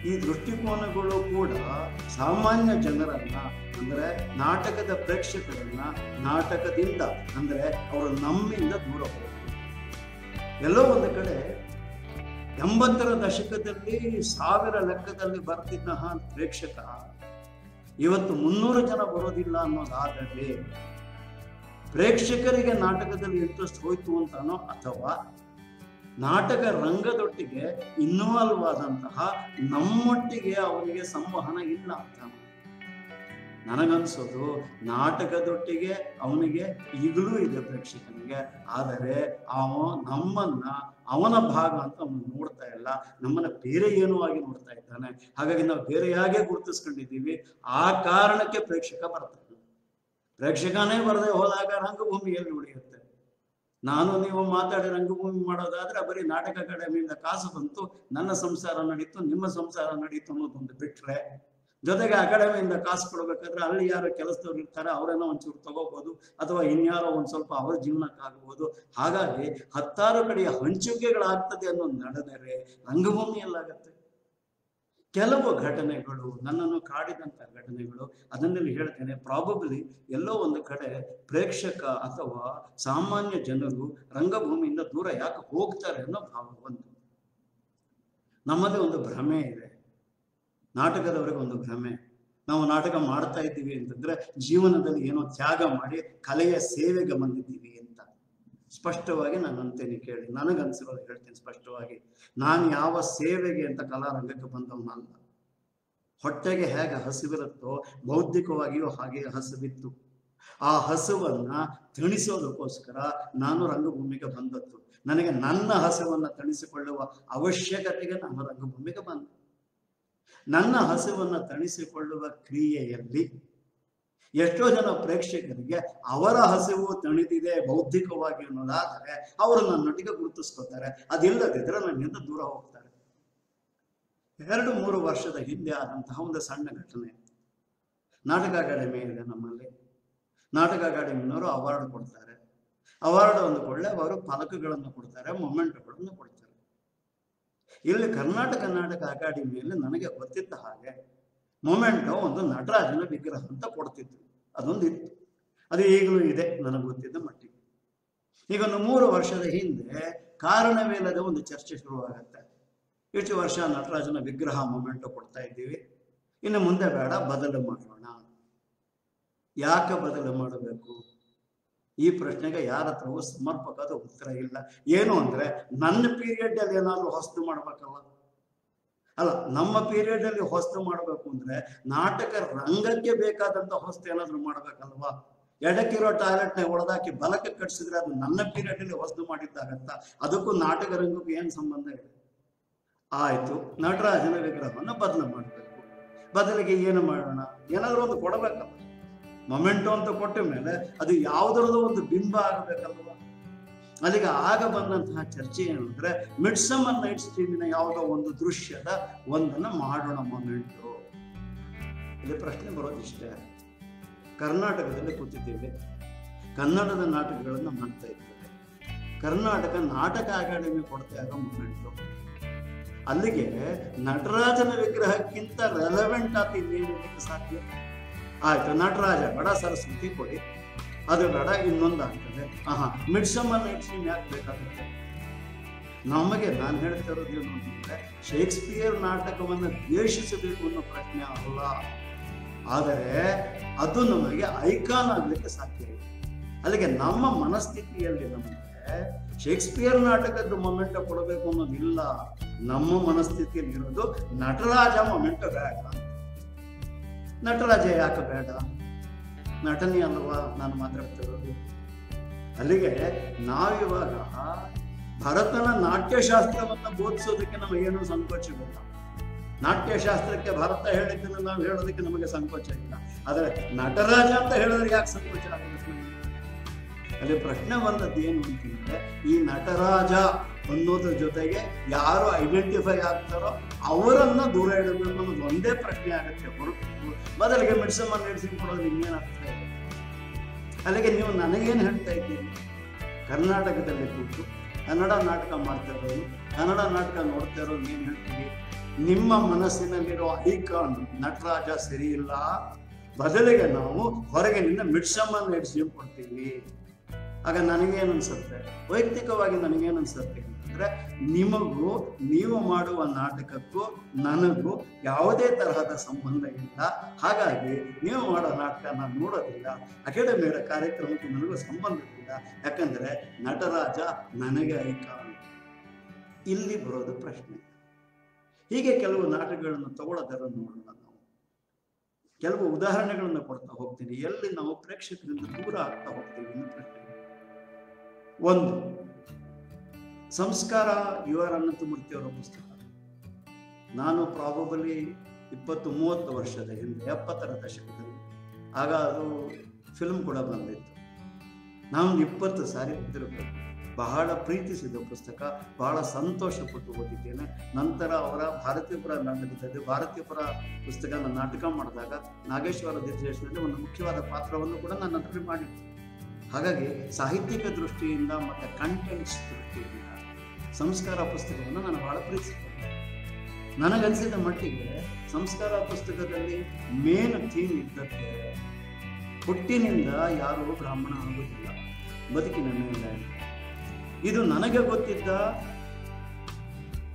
ಈ ದೃಷ್ಟಿಕೋನಗಳು ಕೂಡ ಸಾಮಾನ್ಯ ಜನರನ್ನ, ಅಂದ್ರೆ ನಾಟಕದ ಪ್ರೇಕ್ಷಕರನ್ನ ನಾಟಕದಿಂದ, ಅಂದ್ರೆ ಅವರು ನಮ್ಮಿಂದ ದೂರ ಹೋಗ್ತಾರೆ ಎಲ್ಲೋ ಒಂದು ಕಡೆ ಎಂಬತ್ತರ ದಶಕದಲ್ಲಿ, ಸಾವಿರ ಲೆಕ್ಕದಲ್ಲಿ ಬರ್ತಿದ್ದ ಪ್ರೇಕ್ಷಕ, ಇವತ್ತು ಮುನ್ನೂರು ಜನ ಬರೋದಿಲ್ಲ ಅನ್ನೋದಾದರೆ, ಪ್ರೇಕ್ಷಕರಿಗೆ ನಾಟಕದಲ್ಲಿ ಇಂಟ್ರೆಸ್ಟ್ ಹೋಯ್ತು ಅಂತಾನೋ ಅಥವಾ ನಾಟಕ ರಂಗದೊಟ್ಟಿಗೆ ಇನ್ವಾಲ್ವ್ ಆದಂತಹ ನಮ್ಮೊಟ್ಟಿಗೆ ಅವರಿಗೆ ಸಂವಹನ ಇಲ್ಲ ಅಂತ. ನನಗನ್ಸೋದು, ನಾಟಕದೊಟ್ಟಿಗೆ ಅವನಿಗೆ ಈಗಲೂ ಇದೆ ಪ್ರೇಕ್ಷಕನಿಗೆ. ಆದರೆ ಅವ ನಮ್ಮನ್ನ, ಅವನ ಭಾಗ ಅಂತ ಅವನು ನೋಡ್ತಾ ಇಲ್ಲ. ನಮ್ಮನ್ನ ಬೇರೆ ಏನೋ ಆಗಿ ನೋಡ್ತಾ ಇದ್ದಾನೆ. ಹಾಗಾಗಿ ನಾವು ಬೇರೆಯಾಗೆ ಗುರುತಿಸ್ಕೊಂಡಿದ್ದೀವಿ. ಆ ಕಾರಣಕ್ಕೆ ಪ್ರೇಕ್ಷಕ ಬರ್ತಾನೆ ಪ್ರೇಕ್ಷಕನೇ ಬರದೆ ಹೋದಾಗ ರಂಗಭೂಮಿಯಲ್ಲಿ ಉಳಿಯುತ್ತೆ. ನಾನು ನೀವು ಮಾತಾಡಿ ರಂಗಭೂಮಿ ಮಾಡೋದಾದ್ರೆ ಬರೀ ನಾಟಕ ಅಕಾಡೆಮಿಯಿಂದ ಕಾಸು ಬಂತು, ನನ್ನ ಸಂಸಾರ ನಡೀತು, ನಿಮ್ಮ ಸಂಸಾರ ನಡೀತು ಅನ್ನೋದೊಂದು ಬಿಟ್ರೆ, ಜೊತೆಗೆ ಅಕಾಡೆಮಿಯಿಂದ ಕಾಸು ಕೊಡ್ಬೇಕಾದ್ರೆ ಅಲ್ಲಿ ಯಾರು ಕೆಲಸದವ್ರು ಇರ್ತಾರೆ ಅವರೇನೋ ಒಂಚೂರು ತಗೋಬಹುದು ಅಥವಾ ಇನ್ಯಾರೋ ಒಂದ್ ಸ್ವಲ್ಪ ಅವ್ರ ಜೀವನಕ್ಕಾಗಬಹುದು ಹಾಗಾಗಿ ಹತ್ತಾರು ಕಡೆಯ ಹಂಚಿಕೆಗಳಾಗ್ತದೆ ಅನ್ನೋದು ನಡೆದರೆ ರಂಗಭೂಮಿಯಲ್ಲಾಗತ್ತೆ. ಕೆಲವು ಘಟನೆಗಳು, ನನ್ನನ್ನು ಕಾಡಿದಂತ ಘಟನೆಗಳು ಅದನ್ನೆಲ್ಲ ಹೇಳ್ತೇನೆ. ಪ್ರಾಬಬ್ಲಿ ಎಲ್ಲೋ ಒಂದು ಕಡೆ ಪ್ರೇಕ್ಷಕ ಅಥವಾ ಸಾಮಾನ್ಯ ಜನರು ರಂಗಭೂಮಿಯಿಂದ ದೂರ ಯಾಕೆ ಹೋಗ್ತಾರೆ ಅನ್ನೋ ಭಾವ ಒಂದು ನಮ್ಮದೇ ಒಂದು ಭ್ರಮೆ ಇದೆ. ನಾಟಕದವರೆಗೆ ಒಂದು ಭ್ರಮೆ. ನಾವು ನಾಟಕ ಮಾಡ್ತಾ ಇದ್ದೀವಿ ಅಂತಂದ್ರೆ ಜೀವನದಲ್ಲಿ ಏನೋ ತ್ಯಾಗ ಮಾಡಿ ಕಲೆಯ ಸೇವೆಗೆ ಬಂದಿದ್ದೀವಿ. ಸ್ಪಷ್ಟವಾಗಿ ನಾನು ಅಂತೇನೆ ಕೇಳಿ. ನನಗನ್ಸಿರೋದು ಹೇಳ್ತೀನಿ ಸ್ಪಷ್ಟವಾಗಿ. ನಾನು ಯಾವ ಸೇವೆಗೆ ಅಂತ ಕಲಾರಂಗಕ್ಕೆ ಬಂದವನಲ್ಲ ಹೊಟ್ಟೆಗೆ ಹೇಗೆ ಹಸಿವಿರುತ್ತೋ ಬೌದ್ಧಿಕವಾಗಿಯೂ ಹಾಗೆ ಹಸಿವಿತ್ತು ಆ ಹಸುವನ್ನ ತಣಿಸೋದಕ್ಕೋಸ್ಕರ ನಾನು ರಂಗಭೂಮಿಗೆ ಬಂದದ್ದು. ನನಗೆ ನನ್ನ ಹಸುವನ್ನ ತಣಿಸಿಕೊಳ್ಳುವ ಅವಶ್ಯಕತೆಗೆ ನಾನು ರಂಗಭೂಮಿಗೆ ಬಂದೆ. ನನ್ನ ಹಸುವನ್ನ ತಣಿಸಿಕೊಳ್ಳುವ ಕ್ರಿಯೆಯಲ್ಲಿ ಎಷ್ಟೋ ಜನ ಪ್ರೇಕ್ಷಕರಿಗೆ ಅವರ ಹಸಿವು ತಣಿದಿದೆ ಬೌದ್ಧಿಕವಾಗಿ ಅನ್ನೋದಾದರೆ ಅವರು ನನ್ನೊಟ್ಟಿಗೆ ಗುರುತಿಸ್ಕೊತಾರೆ ಅದಿಲ್ಲದಿದ್ರೆ ನನ್ನಿಂದ ದೂರ ಹೋಗ್ತಾರೆ. ಎರಡು, ಮೂರು ವರ್ಷದ ಹಿಂದೆ ಆದಂತಹ ಒಂದು ಸಣ್ಣ ಘಟನೆ. ನಾಟಕ ಅಕಾಡೆಮಿ ಇದೆ ನಮ್ಮಲ್ಲಿ. ನಾಟಕ ಅಕಾಡೆಮಿನವರು ಅವಾರ್ಡ್ ಕೊಡ್ತಾರೆ. ಅವಾರ್ಡ್ ಒಂದು ಕೊಳ್ಳೆ ಅವರು ಫಲಕಗಳನ್ನು ಕೊಡ್ತಾರೆ ಮೊಮೆಂಟ್ಗಳನ್ನು ಕೊಡ್ತಾರೆ. ಇಲ್ಲಿ ಕರ್ನಾಟಕ ನಾಟಕ ಅಕಾಡೆಮಿಯಲ್ಲಿ ನನಗೆ ಗೊತ್ತಿದ್ದ ಹಾಗೆ ಮೊಮೆಂಟೋ ಒಂದು ನಟರಾಜನ ವಿಗ್ರಹ ಅಂತ ಕೊಡ್ತಿದ್ರು. ಅದೊಂದು ಇತ್ತು ಅದು ಈಗಲೂ ಇದೆ ನನಗೆ ಗೊತ್ತಿದ್ದ ಮಟ್ಟಿಗೆ. ಈಗ ಒಂದು ಮೂರು ವರ್ಷದ ಹಿಂದೆ ಕಾರಣವಿಲ್ಲದೆ ಒಂದು ಚರ್ಚೆ ಶುರುವಾಗತ್ತೆ. ಇಷ್ಟು ವರ್ಷ ನಟರಾಜನ ವಿಗ್ರಹ ಮೊಮೆಂಟೋ ಕೊಡ್ತಾ ಇದ್ದೀವಿ. ಇನ್ನು ಮುಂದೆ ಬೇಡ, ಬದಲು ಮಾಡೋಣ. ಯಾಕೆ ಬದಲು ಮಾಡಬೇಕು? ಈ ಪ್ರಶ್ನೆಗೆ ಯಾರ ಹತ್ರವೂ ಸಮರ್ಪಕದ ಉತ್ತರ ಇಲ್ಲ. ಏನು ಅಂದ್ರೆ, ನನ್ನ ಪೀರಿಯಡ್ ಅಲ್ಲಿ ಏನಾದ್ರು ಹೊಸದು ಮಾಡ್ಬೇಕಲ್ಲ ಅಲ್ಲ, ನಮ್ಮ ಪೀರಿಯಡ್ ಅಲ್ಲಿ ಹೊಸ್ತು ಮಾಡ್ಬೇಕು ಅಂದ್ರೆ ನಾಟಕ ರಂಗಕ್ಕೆ ಬೇಕಾದಂತ ಹೊಸ್ತು ಏನಾದ್ರು ಮಾಡ್ಬೇಕಲ್ವಾ? ಎಡಕ್ಕಿರೋ ಟಾಯ್ಲೆಟ್ನ ಒಳದಾಕಿ ಬಲಕ್ಕೆ ಕಟ್ಸಿದ್ರೆ ಅದು ನನ್ನ ಪೀರಿಯಡ್ ಅಲ್ಲಿ ಹೊಸ್ತು ಮಾಡಿದ್ದಾಗತ್ತ ಅದಕ್ಕೂ ನಾಟಕ ರಂಗಕ್ಕೂ ಏನ್ ಸಂಬಂಧ ಇದೆ? ಆಯ್ತು, ನಟರಾಜನ ವಿಗ್ರಹವನ್ನು ಬದಲು ಮಾಡಬೇಕು. ಬದಲಿಗೆ ಏನು ಮಾಡೋಣ? ಏನಾದ್ರು ಒಂದು ಕೊಡಬೇಕಲ್ಲ. ಮೊಮೆಂಟೋ ಅಂತ ಕೊಟ್ಟ ಮೇಲೆ ಅದು ಯಾವುದರದ್ದು ಒಂದು ಬಿಂಬ ಆಗಬೇಕಲ್ವ? ಅಲ್ಲಿಗೆ ಆಗ ಬಂದಂತಹ ಚರ್ಚೆ ಏನಂದ್ರೆ ಮಿಡ್ ಸಮರ್ ನೈಟ್ಸ್ ಸ್ಟ್ರೀಮಿನ ಯಾವುದೋ ಒಂದು ದೃಶ್ಯದ ಒಂದನ್ನ ಮಾಡೋಣ ಮೊಮೆಂಟು. ಇಲ್ಲಿ ಪ್ರಶ್ನೆ ಬರೋದಿಷ್ಟೇ. ಕರ್ನಾಟಕದಲ್ಲಿ ಕೂತಿದ್ದೇವೆ. ಕನ್ನಡದ ನಾಟಕಗಳನ್ನು ಮಾಡ್ತಾ ಇದ್ದೇವೆ. ಕರ್ನಾಟಕ ನಾಟಕ ಅಕಾಡೆಮಿ ಕೊಡ್ತಾ ಇರೋ ಮೊಮೆಂಟು. ಅಲ್ಲಿಗೆ ನಟರಾಜನ ವಿಗ್ರಹಕ್ಕಿಂತ ರೆಲೆವೆಂಟ್ ಆಗಿ ಸಾಧ್ಯ? ಆಯ್ತು, ನಟರಾಜ, ಬಡ ಸರಸ್ವತಿ ಕೊಡಿ. ಅದು ಬೇಡ, ಇನ್ನೊಂದು ಆಗ್ತದೆ. ಆಹಾ ಮಿಡ್ ಸಮ್ಮರ್ ನೈಟ್ಸ್ ಯಾಕೆ ಬೇಕಾಗುತ್ತೆ? ನಮಗೆ ನಾನು ಹೇಳ್ತಾ ಇರೋದು ಏನು ಅಂತಂದ್ರೆ, ಶೇಕ್ಸ್ಪಿಯರ್ ನಾಟಕವನ್ನು ದ್ವೇಷಿಸಬೇಕು ಅನ್ನೋ ಪ್ರಶ್ನೆ ಅಲ್ಲ. ಆದರೆ ಅದು ನಮಗೆ ಐಕಾನ್ ಆಗ್ಲಿಕ್ಕೆ ಸಾಧ್ಯ ಇಲ್ಲ. ಅಲ್ಲಿಗೆ ನಮ್ಮ ಮನಸ್ಥಿತಿಯಲ್ಲಿ ನಮಗೆ ಶೇಕ್ಸ್ಪಿಯರ್ ನಾಟಕದ ಮೊಮೆಂಟ ಕೊಡಬೇಕು ಅನ್ನೋದಿಲ್ಲ. ನಮ್ಮ ಮನಸ್ಥಿತಿಯಲ್ಲಿ ಇರೋದು ನಟರಾಜ ಮೊಮೆಂಟ ಬೇಡ. ನಟರಾಜ ಯಾಕೆ ಬೇಡ? ನಟನೆ ಅಲ್ವಾ ನಾನು ಮಾತಾಡ್ತಿರೋದು ಅಲ್ಲಿಗೆ ನಾವಿವಾಗ ಭರತನ ನಾಟ್ಯಶಾಸ್ತ್ರವನ್ನು ಬೋಧಿಸೋದಕ್ಕೆ ನಮಗೇನು ಸಂಕೋಚವಿಲ್ಲ ನಾಟ್ಯಶಾಸ್ತ್ರಕ್ಕೆ ಭಾರತ ಹೇಳಿದ್ದನ್ನು ನಾವು ಹೇಳೋದಕ್ಕೆ ನಮಗೆ ಸಂಕೋಚ ಇಲ್ಲ. ಆದರೆ ನಟರಾಜ ಅಂತ ಹೇಳಿದ್ರೆ ಯಾಕೆ ಸಂಕೋಚ ಆಗುತ್ತೆ? ಅಲ್ಲಿ ಪ್ರಶ್ನೆ ಬಂದದ್ದು ಏನು ಅಂತಂದ್ರೆ, ಈ ನಟರಾಜ ಅನ್ನೋದ್ರ ಜೊತೆಗೆ ಯಾರು ಐಡೆಂಟಿಫೈ ಆಗ್ತಾರೋ ಅವರನ್ನ ದೂರ ಇಡಬೇಕು ಅನ್ನೋದು ಒಂದೇ ಪ್ರಶ್ನೆ ಆಗುತ್ತೆ. ಹೊರತು ಬದಲಿಗೆ ಮೆಡಿಸಿನ್ ಕೊಡೋದು ಇನ್ನೇನಾಗ್ತದೆ ಅಲ್ಲಿಗೆ ನೀವು ನನಗೇನು ಹೇಳ್ತಾ ಇದ್ದೀರಿ? ಕರ್ನಾಟಕದಲ್ಲಿ ಕೂತು ಕನ್ನಡ ನಾಟಕ ಮಾಡ್ತಾ ಇರೋದು ಕನ್ನಡ ನಾಟಕ ನೋಡ್ತಾ ಇರೋದು ಏನು ನಿಮ್ಮ ಮನಸ್ಸಿನಲ್ಲಿರೋ ಐಕಾನ್ ನಟರಾಜ ಸರಿ ಇಲ್ಲ. ಬದಲಿಗೆ ನಾವು ಹೊರಗಿನಿಂದ ಮಿಡ್ಸಮ್ಮನ್ನು ನಡೆಸಿ ಕೊಡ್ತೀವಿ. ಆಗ ನನಗೇನು ಅನ್ಸುತ್ತೆ? ವೈಯಕ್ತಿಕವಾಗಿ ನನಗೇನು ಅನ್ಸುತ್ತೆ? ಅಂತಂದ್ರೆ ನಿಮಗೂ ನೀವು ಮಾಡುವ ನಾಟಕಕ್ಕೂ ನನಗೂ ಯಾವುದೇ ತರಹದ ಸಂಬಂಧ ಇಲ್ಲ. ಹಾಗಾಗಿ ನೀವು ಮಾಡೋ ನಾಟಕ ನಾನು ನೋಡೋದಿಲ್ಲ. ಅಕಾಡೆಮಿಯ ಕಾರ್ಯಕ್ರಮಕ್ಕೂ ನನಗೂ ಸಂಬಂಧವಿಲ್ಲ ಯಾಕಂದ್ರೆ ನಟರಾಜ ನನಗೆ ಐಕಾನ್ ಇಲ್ಲಿ ಬರೋದು ಪ್ರಶ್ನೆ. ಹೀಗೆ ಕೆಲವು ನಾಟಕಗಳನ್ನು ತಗೊಳ್ಳೋದರ ನೋಡೋಣ ನಾವು. ಕೆಲವು ಉದಾಹರಣೆಗಳನ್ನು ಕೊಡ್ತಾ ಹೋಗ್ತೀನಿ. ಎಲ್ಲಿ ನಾವು ಪ್ರೇಕ್ಷಕರಿಂದ ದೂರ ಆಗ್ತಾ ಹೋಗ್ತೀವಿ ಅನ್ನೋ ಪ್ರಶ್ನೆ. ಒಂದು ಸಂಸ್ಕಾರ ಯು ಆರ್ ಅನಂತಮೂರ್ತಿ ಅವರ ಪುಸ್ತಕ. ನಾನು ಪ್ರಾಬಬಲಿ ಇಪ್ಪತ್ತು ಮೂವತ್ತು ವರ್ಷದ ಹಿಂದೆ, ಎಪ್ಪತ್ತರ ದಶಕದಲ್ಲಿ, ಆಗ ಅದು ಫಿಲ್ಮ್ ಕೂಡ ಬಂದಿತ್ತು. ನಾನು ಇಪ್ಪತ್ತು ಸಾರಿ ಬಹಳ ಪ್ರೀತಿಸಿದ ಪುಸ್ತಕ, ಬಹಳ ಸಂತೋಷಪಟ್ಟು ಓದಿದ್ದೇನೆ. ನಂತರ ಅವರ ಭಾರತೀಯಪುರ ನಾಟಕದಲ್ಲಿ ಭಾರತೀಯಪುರ ಪುಸ್ತಕನ ನಾಟಕ ಮಾಡಿದಾಗ ನಾಗೇಶ್ವರ ನಿರ್ದೇಶನದಲ್ಲಿ ಒಂದು ಮುಖ್ಯವಾದ ಪಾತ್ರವನ್ನು ಕೂಡ ನಾನು ಅದರಲ್ಲಿ ಮಾಡಿದ್ದೆ ಹಾಗಾಗಿ ಸಾಹಿತ್ಯಿಕ ದೃಷ್ಟಿಯಿಂದ ಮತ್ತೆ ಕಂಟೆಂಟ್ಸ್ ದೃಷ್ಟಿಯಿಂದ ಸಂಸ್ಕಾರ ಪುಸ್ತಕವನ್ನು ನಾನು ಬಹಳ ಪ್ರೀತಿಸಿಕೊಂಡೆ ನನಗನ್ಸಿದ ಮಟ್ಟಿಗೆ ಸಂಸ್ಕಾರ ಪುಸ್ತಕದಲ್ಲಿ ಮೇನ್ ಥೀಮ್ ಇದ್ದಕ್ಕೆ ಹುಟ್ಟಿನಿಂದ ಯಾರೂ ಬ್ರಾಹ್ಮಣ ಆಗುವುದಿಲ್ಲ. ಬದುಕಿನ ಮೇಲೆ. ಇದು ನನಗೆ ಗೊತ್ತಿದ್ದ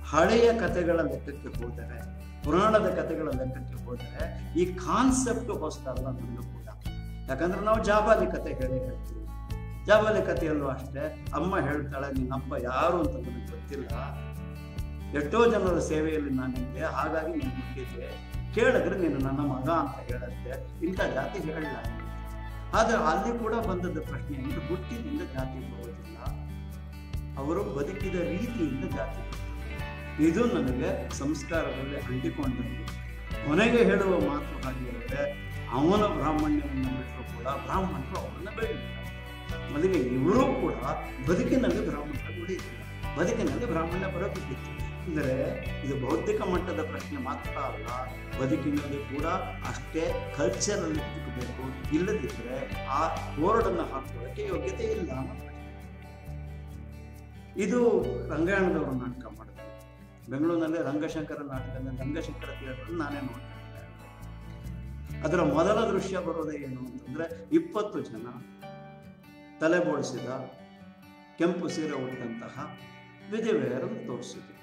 ಹಳೆಯ ಕಥೆಗಳ ಲೆಕ್ಕಕ್ಕೆ ಹೋದರೆ, ಪುರಾಣದ ಕಥೆಗಳ ಲೆಕ್ಕಕ್ಕೆ ಹೋದರೆ ಈ ಕಾನ್ಸೆಪ್ಟ್ ಹೊಸದಲ್ಲ ನನಗೂ ಕೂಡ. ಯಾಕಂದ್ರೆ ನಾವು ಜಾಬಾಲಿ ಕತೆ ಹೇಳಿ ಹೇಳ್ತೀವಿ. ಜಾಬಾಲಿ ಕಥೆಯಲ್ಲೂ ಅಷ್ಟೇ? ಅಮ್ಮ ಹೇಳ್ತಾಳೆ, ನಿನ್ನಪ್ಪ ಯಾರು ಅಂತ ನನಗೆ ಗೊತ್ತಿಲ್ಲ. ಎಷ್ಟೋ ಜನರ ಸೇವೆಯಲ್ಲಿ ನಾನಿದ್ದೆ, ಹಾಗಾಗಿ ನೀನು ಹುಟ್ಟಿದ್ದೆ. ಕೇಳಿದ್ರೆ ನೀನು ನನ್ನ ಮಗ ಅಂತ ಹೇಳುತ್ತೆ. ಇಂಥ ಜಾತಿ ಹೇಳಲ್ಲ ಆದರೆ ಅಲ್ಲಿ ಕೂಡ ಬಂದದ್ದು ಪ್ರಶ್ನೆ ಅಂದ್ರೆ ಹುಟ್ಟಿನಿಂದ ಜಾತಿ ಬರುವುದಿಲ್ಲ. ಅವರು ಬದುಕಿದ ರೀತಿಯಿಂದ ಜಾತಿ ಇದು ನನಗೆ ಸಂಸ್ಕಾರದಲ್ಲಿ ಅಂಟಿಕೊಂಡದ್ದು. ಕೊನೆಗೆ ಹೇಳುವ ಮಾತು ಹಾಗೆ ಅವನ ಬ್ರಾಹ್ಮಣ್ಯವನ್ನು ಬಿಟ್ಟರು ಕೂಡ ಬ್ರಾಹ್ಮಣರು ಅವನನ್ನ ಬೆಳೆದಿಲ್ಲ ಮೊದಲಿಗೆ ಇವರು ಕೂಡ ಬದುಕಿನಲ್ಲಿ ಬ್ರಾಹ್ಮಣ ಉಳಿದಿಲ್ಲ ಬದುಕಿನಲ್ಲಿ ಬ್ರಾಹ್ಮಣ ಬರಬೇಕಿತ್ತು ಅಂದರೆ ಇದು ಬೌದ್ಧಿಕ ಮಟ್ಟದ ಪ್ರಶ್ನೆ ಮಾತ್ರ ಅಲ್ಲ, ಬದುಕಿನಲ್ಲಿ ಕೂಡ ಅಷ್ಟೇ ಕಲ್ಚರಲ್ ಇಟ್ಕೋಬೇಕು ಇಲ್ಲದಿದ್ದರೆ ಆ ಬೋರ್ಡನ್ನು ಹಾಕೋದಕ್ಕೆ ಯೋಗ್ಯತೆ ಇಲ್ಲ ಇದು ರಂಗಾಯಣದವರು ನಾಟಕ ಮಾಡಿದ್ರು. ಬೆಂಗಳೂರಿನಲ್ಲಿ ರಂಗಶಂಕರ ನಾಟಕದ ರಂಗಶಂಕರ ಥಿಯೇಟರ್ ನಾನೇ ನೋಡ್ತಾ. ಅದರ ಮೊದಲ ದೃಶ್ಯ ಬರೋದೇ ಏನು ಅಂತಂದ್ರೆ ಇಪ್ಪತ್ತು ಜನ ತಲೆ ಬೋಳಿಸಿದ ಕೆಂಪು ಸೀರೆ ಉಟ್ಟಂತಹ ವಿಧವೆಯರನ್ನು ತೋರಿಸಿದ್ರು.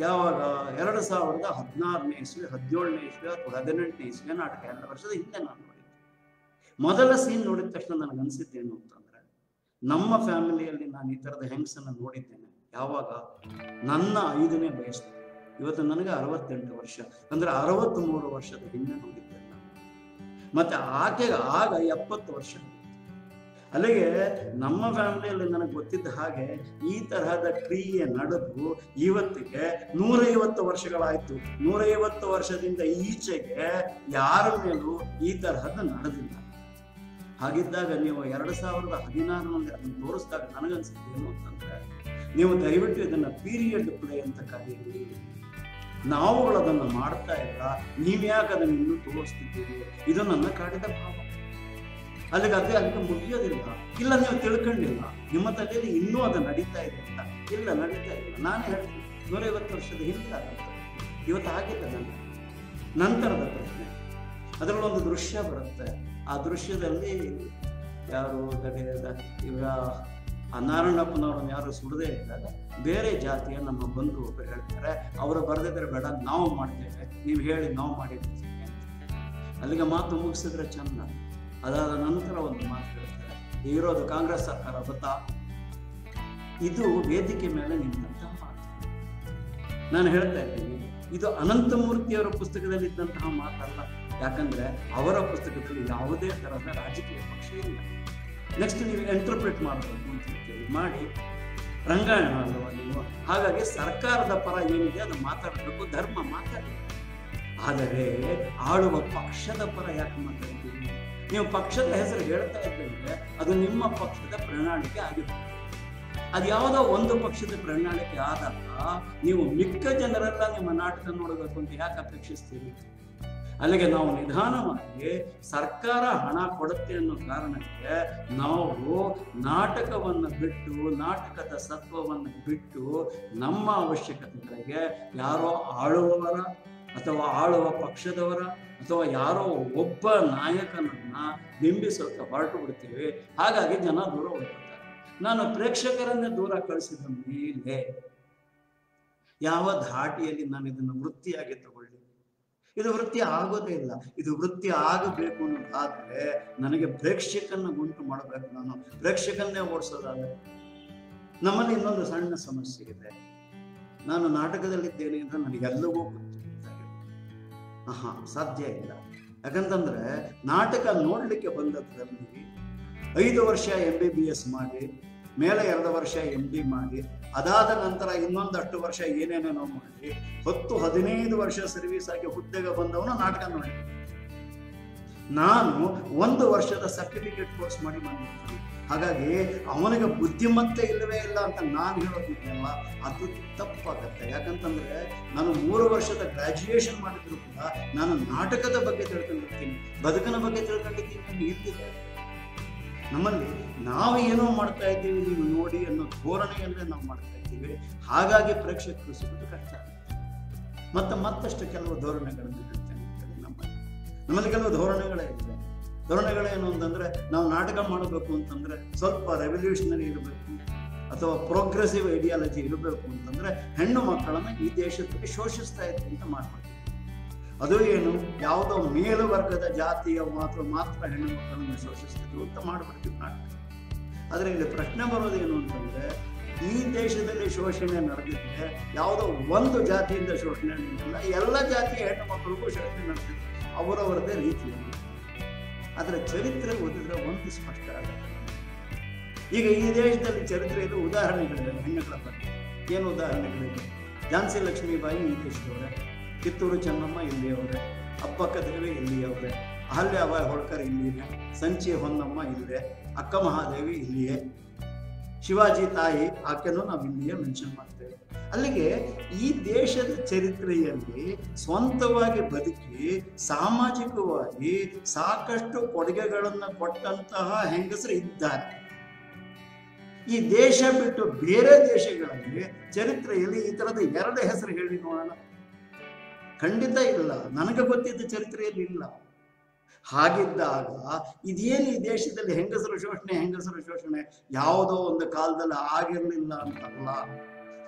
ಯಾವಾಗ ಎರಡು ಸಾವಿರದ ಹದಿನಾರನೇ ಇಸ್ವಿ, ಹದಿನೇಳನೇ ಇಸ್ವಿ ಅಥವಾ ಹದಿನೆಂಟನೇ ಇಸ್ವಿ ನಾಟಕ, ಎರಡು ವರ್ಷದ ಹಿಂದೆ ನಾನು ನೋಡಿದ್ದೆ. ಮೊದಲ ಸೀನ್ ನೋಡಿದ ತಕ್ಷಣ ನನಗೆ ಅನಿಸಿದ್ದೇನು ಅಂತಂದ್ರೆ ನಮ್ಮ ಫ್ಯಾಮಿಲಿಯಲ್ಲಿ ನಾನು ಈ ಥರದ ಹೆಂಗಸನ್ನ ನೋಡಿದ್ದೇನೆ. ಯಾವಾಗ? ನನ್ನ ಐದನೇ ವಯಸ್ಸು. ಇವತ್ತು ನನಗೆ ಅರವತ್ತೆಂಟು ವರ್ಷ. ಅಂದ್ರೆ ಅರವತ್ತ್ಮೂರು ವರ್ಷದ ಹಿಂದೆ ನೋಡಿದ್ದೆ ಮತ್ತೆ ಆಕೆಗೆ ಆಗ ಎಪ್ಪತ್ತು ವರ್ಷ. ಅಲ್ಲಿಗೆ ನಮ್ಮ ಫ್ಯಾಮಿಲಿಯಲ್ಲಿ ನನಗೆ ಗೊತ್ತಿದ್ದ ಹಾಗೆ ಈ ತರಹದ ಕ್ರಿಯೆ ನಡೆದು ಇವತ್ತಿಗೆ ನೂರೈವತ್ತು ವರ್ಷಗಳಾಯ್ತು. ನೂರೈವತ್ತು ವರ್ಷದಿಂದ ಈಚೆಗೆ ಯಾರ ಮೇಲೂ ಈ ತರಹದ ನಡೆದಿಲ್ಲ. ಹಾಗಿದ್ದಾಗ ನೀವು ಎರಡು ಸಾವಿರದ ಹದಿನಾರರಲ್ಲಿ ಅದನ್ನು ತೋರಿಸಿದಾಗ ನನಗನ್ಸುತ್ತೆ ಏನು ಅಂತಂದ್ರೆ, ನೀವು ದಯವಿಟ್ಟು ಇದನ್ನ ಪೀರಿಯಡ್ ಪ್ಲೇ ಅಂತ ಕರೀರಿ ನಾವುಗಳು ಅದನ್ನು ಮಾಡ್ತಾ ಇಲ್ಲ ನೀವ್ಯಾಕೆ ಅದನ್ನು ಇನ್ನೂ ತೋರಿಸ್ತಿದ್ದೀರಿ? ಇದು ನನ್ನ ಕಾಡಿದ ಭಾವ. ಅಲ್ಲಿಗೆ ಅದೇ ಅಲ್ಲಿಗೆ ಮುಗಿಯೋದಿಲ್ಲ. ಇಲ್ಲ, ನೀವು ತಿಳ್ಕೊಂಡಿಲ್ಲ. ನಿಮ್ಮ ತಲೆಯಲ್ಲಿ ಇನ್ನೂ ಅದು ನಡೀತಾ ಇದೆ ಅಂತ. ಇಲ್ಲ, ನಡೀತಾ ಇಲ್ಲ. ನಾನೇ ಹೇಳ್ತೀನಿ. ನೂರೈವತ್ತು ವರ್ಷದ ಹಿಂದೆ. ಇವತ್ತು ಆಗಿದೆ ನನಗೆ ನಂತರದ ಪ್ರಶ್ನೆ. ಅದರಲ್ಲೊಂದು ದೃಶ್ಯ ಬರುತ್ತೆ. ಆ ದೃಶ್ಯದಲ್ಲಿ ಯಾರು ಈಗ ಆ ನಾರಾಯಣಪ್ಪನವ್ರನ್ನ ಯಾರು ಸುಡದೇ ಇದ್ದಾಗ ಬೇರೆ ಜಾತಿಯ ನಮ್ಮ ಬಂಧು ಒಬ್ಬರು ಹೇಳ್ತಾರೆ, ಅವರು ಬರೆದಿದ್ರೆ ಬೇಡ, ನಾವು ಮಾಡ್ತೇವೆ. ನೀವು ಹೇಳಿ, ನಾವು ಅಂತ. ಅಲ್ಲಿಗೆ ಮಾತು ಮುಗಿಸಿದ್ರೆ ಚಂದ. ಅದಾದ ನಂತರ ಒಂದು ಮಾತು ಹೇಳ್ತಾರೆ ಇರೋದು ಕಾಂಗ್ರೆಸ್ ಸರ್ಕಾರ ಗೊತ್ತಾ? ಇದು ವೇದಿಕೆ ಮೇಲೆ ನಿಂತಹ ಮಾತು. ನಾನು ಹೇಳ್ತಾ ಇದ್ದೀನಿ, ಇದು ಅನಂತಮೂರ್ತಿಯವರ ಪುಸ್ತಕದಲ್ಲಿ ಇದ್ದಂತಹ ಮಾತಲ್ಲ. ಯಾಕಂದ್ರೆ ಅವರ ಪುಸ್ತಕದಲ್ಲಿ ಯಾವುದೇ ತರಹದ ರಾಜಕೀಯ ಪಕ್ಷ ಇಲ್ಲ. ನೆಕ್ಸ್ಟ್ ನೀವು ಎಂಟರ್ಪ್ರಿಟ್ ಮಾಡಬೇಕು ಅಂತ ಹೇಳಿ, ಮಾಡಿ. ರಂಗಾಯಣ ಅಲ್ವಾ ನೀವು? ಹಾಗಾಗಿ ಸರ್ಕಾರದ ಪರ ಏನಿದೆ ಅದು ಮಾತಾಡಬೇಕು, ಧರ್ಮ ಮಾತಾಡಬೇಕು. ಆದರೆ ಆಳುವ ಪಕ್ಷದ ಪರ ಯಾಕೆ ಮಾತಾಡ್ತೀವಿ ನೀವು ಪಕ್ಷದ ಹೆಸರು ಹೇಳ್ತಾ ಇದ್ದಂದ್ರೆ ಅದು ನಿಮ್ಮ ಪಕ್ಷದ ಪ್ರಣಾಳಿಕೆ ಆಗಿದೆ ಅದು ಯಾವುದೋ ಒಂದು ಪಕ್ಷದ ಪ್ರಣಾಳಿಕೆ ಆದಾಗ ನೀವು ಮಿಕ್ಕ ಜನರೆಲ್ಲ ನಿಮ್ಮ ನಾಟಕ ನೋಡಬೇಕು ಅಂತ ಯಾಕೆ ಅಪೇಕ್ಷಿಸ್ತೀರಿ? ಅಲ್ಲಿಗೆ ನಾವು ನಿಧಾನವಾಗಿ ಸರ್ಕಾರ ಹಣ ಕೊಡುತ್ತೆ ಅನ್ನೋ ಕಾರಣಕ್ಕೆ ನಾವು ನಾಟಕವನ್ನು ಬಿಟ್ಟು, ನಾಟಕದ ಸತ್ವವನ್ನು ಬಿಟ್ಟು ನಮ್ಮ ಅವಶ್ಯಕತೆಗಳಿಗೆ ಯಾರೋ ಆಳುವವರ ಅಥವಾ ಆಳುವ ಪಕ್ಷದವರ ಅಥವಾ ಯಾರೋ ಒಬ್ಬ ನಾಯಕನನ್ನ ಬಿಂಬಿಸೋಕೆ ಹೊರಟು ಬಿಡ್ತೀವಿ. ಹಾಗಾಗಿ ಜನ ದೂರ ಹೋಗ್ತಾರೆ ನಾನು ಪ್ರೇಕ್ಷಕರನ್ನೇ ದೂರ ಕಳಿಸಿದ ಮೇಲೆ ಯಾವ ಧಾಟಿಯಲ್ಲಿ ನಾನು ಇದನ್ನು ವೃತ್ತಿಯಾಗಿ ತಗೊಳ್ಳಿ. ಇದು ವೃತ್ತಿ ಆಗೋದೇ ಇಲ್ಲ. ಇದು ವೃತ್ತಿ ಆಗಬೇಕು ಅನ್ನೋದಾದ್ರೆ ನನಗೆ ಪ್ರೇಕ್ಷಕನ್ನ ಗುಂಟು ಮಾಡಬೇಕು ನಾನು. ಪ್ರೇಕ್ಷಕನ್ನೇ ಓಡಿಸೋದಾದ್ರೆ ನಮ್ಮಲ್ಲಿ ಇನ್ನೊಂದು ಸಣ್ಣ ಸಮಸ್ಯೆ ಇದೆ. ನಾನು ನಾಟಕದಲ್ಲಿದ್ದೇನೆ ಅಂತ ನನಗೆಲ್ಲವೂ ಗೊತ್ತಿರುತ್ತೆ ಆಹಾ, ಸಾಧ್ಯ ಇಲ್ಲ. ಯಾಕಂತಂದ್ರೆ ನಾಟಕ ನೋಡ್ಲಿಕ್ಕೆ ಬಂದದ್ರಲ್ಲಿ ಐದು ವರ್ಷ ಎಂ ಬಿ ಬಿ ಎಸ್ ಮಾಡಿ, ಮೇಲೆ ಎರಡು ವರ್ಷ ಎಂ ಡಿ ಮಾಡಿ, ಅದಾದ ನಂತರ ಇನ್ನೊಂದಷ್ಟು ವರ್ಷ ಏನೇನೇನೋ ಮಾಡಿ ಹತ್ತು ಹದಿನೈದು ವರ್ಷ ಸರ್ವಿಸ್ ಆಗಿ ಹುದ್ದೆಗೆ ಬಂದವನು ನಾಟಕ ನೋಡಿ ನಾನು ಒಂದು ವರ್ಷದ ಸರ್ಟಿಫಿಕೇಟ್ ಕೋರ್ಸ್ ಮಾಡಿ ಬಂದಿದ್ದೀನಿ. ಹಾಗಾಗಿ ಅವನಿಗೆ ಬುದ್ಧಿಮತ್ತೆ ಇಲ್ಲವೇ ಇಲ್ಲ ಅಂತ ನಾನು ಹೇಳೋದಿದೆಯಲ್ಲ ಅದು ತಪ್ಪಾಗತ್ತೆ. ಯಾಕಂತಂದ್ರೆ ನಾನು ಮೂರು ವರ್ಷದ ಗ್ರಾಜುಯೇಷನ್ ಮಾಡಿದ್ರು ಕೂಡ ನಾನು ನಾಟಕದ ಬಗ್ಗೆ ತಿಳ್ಕೊಂಡಿರ್ತೀನಿ, ಬದುಕನ ಬಗ್ಗೆ ತಿಳ್ಕೊಂಡಿದ್ದೀನಿ ನಾನು ನಮ್ಮಲ್ಲಿ ನಾವು ಏನೋ ಮಾಡ್ತಾ ಇದ್ದೀವಿ, ನೀವು ನೋಡಿ ಅನ್ನೋ ಧೋರಣೆಯಲ್ಲೇ ನಾವು ಮಾಡ್ತಾ ಇದ್ದೀವಿ. ಹಾಗಾಗಿ ಪ್ರೇಕ್ಷಕರು ಸಿಗೋದು ಕಷ್ಟ. ಆಗುತ್ತೆ ಮತ್ತೆ ಮತ್ತಷ್ಟು ಕೆಲವು ಧೋರಣೆಗಳನ್ನು ನಮ್ಮಲ್ಲಿ ಕೆಲವು ಧೋರಣೆಗಳೇ ಇದೆ ಧೋರಣೆಗಳೇನು ಅಂತಂದ್ರೆ ನಾವು ನಾಟಕ ಮಾಡಬೇಕು ಅಂತಂದ್ರೆ ಸ್ವಲ್ಪ ರೆವಲ್ಯೂಷನರಿ ಇರಬೇಕು ಅಥವಾ ಪ್ರೋಗ್ರೆಸಿವ್ ಐಡಿಯಾಲಜಿ ಇರಬೇಕು ಅಂತಂದ್ರೆ ಹೆಣ್ಣು ಮಕ್ಕಳನ್ನು ಈ ದೇಶದಲ್ಲಿ ಶೋಷಿಸ್ತಾ ಇತ್ತು ಅಂತ ಮಾಡ್ಬೇಕು ಅದು ಏನು? ಯಾವುದೋ ಮೇಲುವರ್ಗದ ಜಾತಿಯ ಮಾತ್ರ ಮಾತ್ರ ಹೆಣ್ಣು ಮಕ್ಕಳನ್ನು ಶೋಷಿಸ್ತಿದ್ರು ಅಂತ ಮಾಡ್ಬಿಡ್ತೀವಿ ನಾಟಕ. ಆದರೆ ಇಲ್ಲಿ ಪ್ರಶ್ನೆ ಬರೋದೇನು ಅಂತಂದ್ರೆ ಈ ದೇಶದಲ್ಲಿ ಶೋಷಣೆ ನಡೆದಿದ್ರೆ ಯಾವುದೋ ಒಂದು ಜಾತಿಯಿಂದ ಶೋಷಣೆ ನಡೆದಿಲ್ಲ. ಎಲ್ಲ ಜಾತಿಯ ಹೆಣ್ಣು ಮಕ್ಕಳಿಗೂ ಶೋಷಣೆ ನಡೆದಿದೆ. ಅವರವರದೇ ರೀತಿಯಲ್ಲಿ ಅದರ ಚರಿತ್ರೆ ಓದಿದ್ರೆ ಒಂದು ಸ್ಪಷ್ಟ ಆಗುತ್ತೆ. ಈಗ ಈ ದೇಶದಲ್ಲಿ ಚರಿತ್ರೆ ಚರಿತ್ರೆಯಲ್ಲಿ ಉದಾಹರಣೆಗಳಿವೆ ಹೆಣ್ಣುಗಳ ಬಗ್ಗೆ ಏನು ಉದಾಹರಣೆಗಳಿವೆ? ಝಾನ್ಸಿ ಲಕ್ಷ್ಮೀಬಾಯಿ ಈ ದೇಶದವರೇ ಕಿತ್ತೂರು ಚೆನ್ನಮ್ಮ ಇಲ್ಲಿಯವರೇ ಅಪ್ಪಕ್ಕ ದೇವಿ ಇಲ್ಲಿಯವರೇ ಅಹಲ್ಯಾಬಾಯಿ ಹೋಳ್ಕರ್ ಇಲ್ಲಿದೆ ಸಂಚಿ ಹೊನ್ನಮ್ಮ ಇಲ್ಲಿದೆ ಅಕ್ಕ ಮಹಾದೇವಿ ಇಲ್ಲಿಯೇ ಶಿವಾಜಿ ತಾಯಿ ಆಕೆನೂ ನಾವು ಇಲ್ಲಿಯೇ ಮೆನ್ಷನ್ ಮಾಡ್ತೇವೆ. ಅಲ್ಲಿಗೆ ಈ ದೇಶದ ಚರಿತ್ರೆಯಲ್ಲಿ ಸ್ವಂತವಾಗಿ ಬದುಕಿ ಸಾಮಾಜಿಕವಾಗಿ ಸಾಕಷ್ಟು ಕೊಡುಗೆಗಳನ್ನು ಕೊಟ್ಟಂತಹ ಹೆಂಗಸರು ಇದ್ದಾರೆ. ಈ ದೇಶ ಬಿಟ್ಟು ಬೇರೆ ದೇಶಗಳಲ್ಲಿ ಚರಿತ್ರೆಯಲ್ಲಿ ಈ ತರದ ಎರಡು ಹೆಸರು ಹೇಳಿ ನೋಡೋಣ. ಖಂಡಿತ ಇಲ್ಲ. ನನಗೆ ಗೊತ್ತಿದ್ದ ಚರಿತ್ರೆಯಲ್ಲಿ ಇಲ್ಲ. ಹಾಗಿದ್ದಾಗ ಇದೇನು ಈ ದೇಶದಲ್ಲಿ ಹೆಂಗಸರು ಶೋಷಣೆ ಹೆಂಗಸರು ಶೋಷಣೆ? ಯಾವುದೋ ಒಂದು ಕಾಲದಲ್ಲಿ ಆಗಿರಲಿಲ್ಲ ಅಂತಲ್ಲ.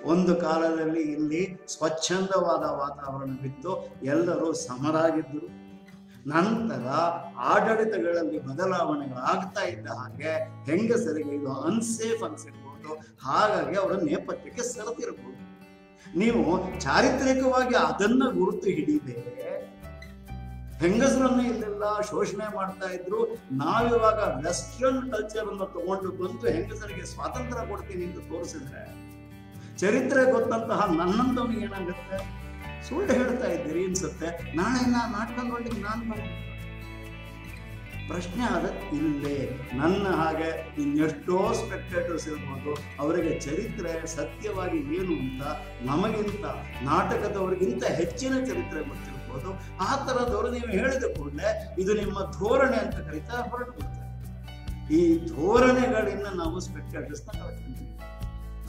ಒಂದು ಕಾಲದಲ್ಲಿ ಇಲ್ಲಿ ಸ್ವಚ್ಛಂದವಾದ ವಾತಾವರಣವಿತ್ತು ಎಲ್ಲರೂ ಸಮರಾಗಿದ್ದರು. ನಂತರ ಆಡಳಿತಗಳಲ್ಲಿ ಬದಲಾವಣೆಗಳಾಗ್ತಾ ಇದ್ದ ಹಾಗೆ ಹೆಂಗಸರಿಗೆ ಇದು ಅನ್ಸೇಫ್ ಅನ್ಸಿರ್ಬೋದು. ಹಾಗಾಗಿ ಅವರ ನೇಪಥ್ಯಕ್ಕೆ ಸರಿದಿರ್ಬೋದು ನೀವು ಚಾರಿತ್ರಿಕವಾಗಿ ಅದನ್ನ ಗುರುತು ಹಿಡಿದೆ ಹೆಂಗಸರನ್ನ ಇಲ್ಲೆಲ್ಲ ಶೋಷಣೆ ಮಾಡ್ತಾ ಇದ್ರು. ನಾವಿವಾಗ ವೆಸ್ಟರ್ನ್ ಕಲ್ಚರ್ ಅನ್ನು ತಗೊಂಡು ಬಂದು ಹೆಂಗಸರಿಗೆ ಸ್ವಾತಂತ್ರ್ಯ ಕೊಡ್ತೀನಿ ಅಂತ ತೋರಿಸಿದ್ರೆ ಚರಿತ್ರೆ ಗೊತ್ತಂತಹ ನನ್ನಂತವನಿಗೆ ಏನಾಗುತ್ತೆ? ಸುಳ್ಳು ಹೇಳ್ತಾ ಇದ್ದೀರಿ ಅನ್ಸುತ್ತೆ. ನಾಳೆ ನಾ ನಾಟಕ ನೋಡ್ಲಿಕ್ಕೆ ನಾನು ಪ್ರಶ್ನೆ ಆದ ಇಲ್ಲೇ. ನನ್ನ ಹಾಗೆ ಇನ್ನೆಷ್ಟೋ ಸ್ಪೆಕ್ಟೇಟರ್ಸ್ ಇರ್ಬೋದು. ಅವರಿಗೆ ಚರಿತ್ರೆ ಸತ್ಯವಾಗಿ ಏನು ಅಂತ ನಮಗಿಂತ ನಾಟಕದವರಿಗಿಂತ ಹೆಚ್ಚಿನ ಚರಿತ್ರೆ ಗೊತ್ತಿರ್ಬೋದು ಆ ತರದವರು ನೀವು ಹೇಳಿದ ಕೂಡಲೇ ಇದು ನಿಮ್ಮ ಧೋರಣೆ ಅಂತ ಕರಿತಾ ಹೊರಟು ಈ ಧೋರಣೆಗಳಿಂದ ನಾವು ಸ್ಪೆಕ್ಟೇಟರ್ಸ್ನ ಕಳ್ಕೊಂತೀವಿ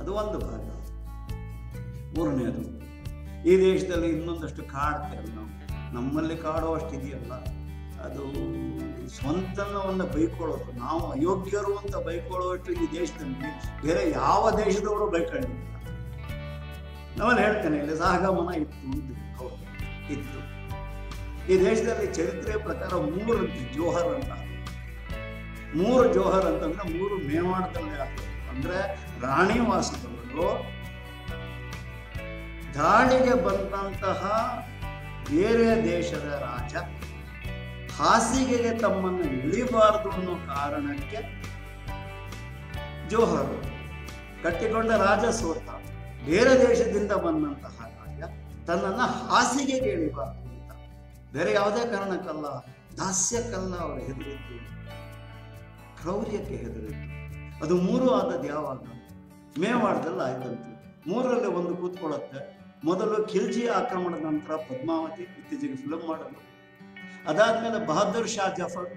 ಅದು ಒಂದು ಭಾಗ. ಮೂರನೇದು, ಈ ದೇಶದಲ್ಲಿ ಇನ್ನೊಂದಷ್ಟು ಕಾಡ್ತೇವೆ ನಾವು. ನಮ್ಮಲ್ಲಿ ಕಾಡುವಷ್ಟು ಇದೆಯಲ್ಲ ಅದು ಸ್ವಂತನವನ್ನು ಬೈಕೊಳ್ಳೋದು. ನಾವು ಅಯೋಗ್ಯರು ಅಂತ ಬೈಕೊಳ್ಳುವಷ್ಟು ಈ ದೇಶದಲ್ಲಿ ಬೇರೆ ಯಾವ ದೇಶದವರು ಬೈಕೊಂಡಿಲ್ಲ. ನಾವಲ್ಲಿ ಹೇಳ್ತೇನೆ, ಇಲ್ಲಿ ಸಹಗಮನ ಇತ್ತು ಅಂತ. ಹೌದು, ಇತ್ತು. ಈ ದೇಶದಲ್ಲಿ ಚರಿತ್ರೆ ಪ್ರಕಾರ ಮೂರು ಜೋಹರ್ ಅಂತ. ಮೂರು ಜೋಹರ್ ಅಂತಂದ್ರೆ ಮೂರು ಮೇವಾಡದಲ್ಲೇ ಅಂದ್ರೆ ರಾಣಿ ವಾಸದವರು ದಾಳಿಗೆ ಬಂದಂತಹ ಬೇರೆ ದೇಶದ ರಾಜ, ಹಾಸಿಗೆಗೆ ತಮ್ಮನ್ನು ಇಳಿಬಾರದು ಅನ್ನೋ ಕಾರಣಕ್ಕೆ ಜೋಹರ್. ಕಟ್ಟಿಕೊಂಡ ರಾಜ ಸೋತ, ಬೇರೆ ದೇಶದಿಂದ ಬಂದಂತಹ ರಾಜ, ತನ್ನನ್ನು ಹಾಸಿಗೆಗೆ ಇಳಿಬಾರದು. ಬೇರೆ ಯಾವುದೇ ಕಾರಣಕ್ಕಲ್ಲ, ದಾಸ್ಯಕ್ಕಲ್ಲ ಅವರು ಹೆದರಿದ್ದು, ಕ್ರೌರ್ಯಕ್ಕೆ ಹೆದರಿದ್ದು. ಅದು ಮೂರು ಆದದ್ದು ಯಾವಾಗ ಮೇವಾಡದಲ್ಲಿ ಆಯ್ತಂತೆ. ಮೂರರಲ್ಲಿ ಒಂದು ಕೂತ್ಕೊಳ್ಳುತ್ತೆ. ಮೊದಲು ಖಿಲ್ಜಿ ಆಕ್ರಮಣದ ನಂತರ ಪದ್ಮಾವತಿ, ಇತ್ತೀಚೆಗೆ ಫಿಲಂ ಮಾಡಲು. ಅದಾದ್ಮೇಲೆ ಬಹದ್ದೂರ್ ಶಾ ಜಫರ್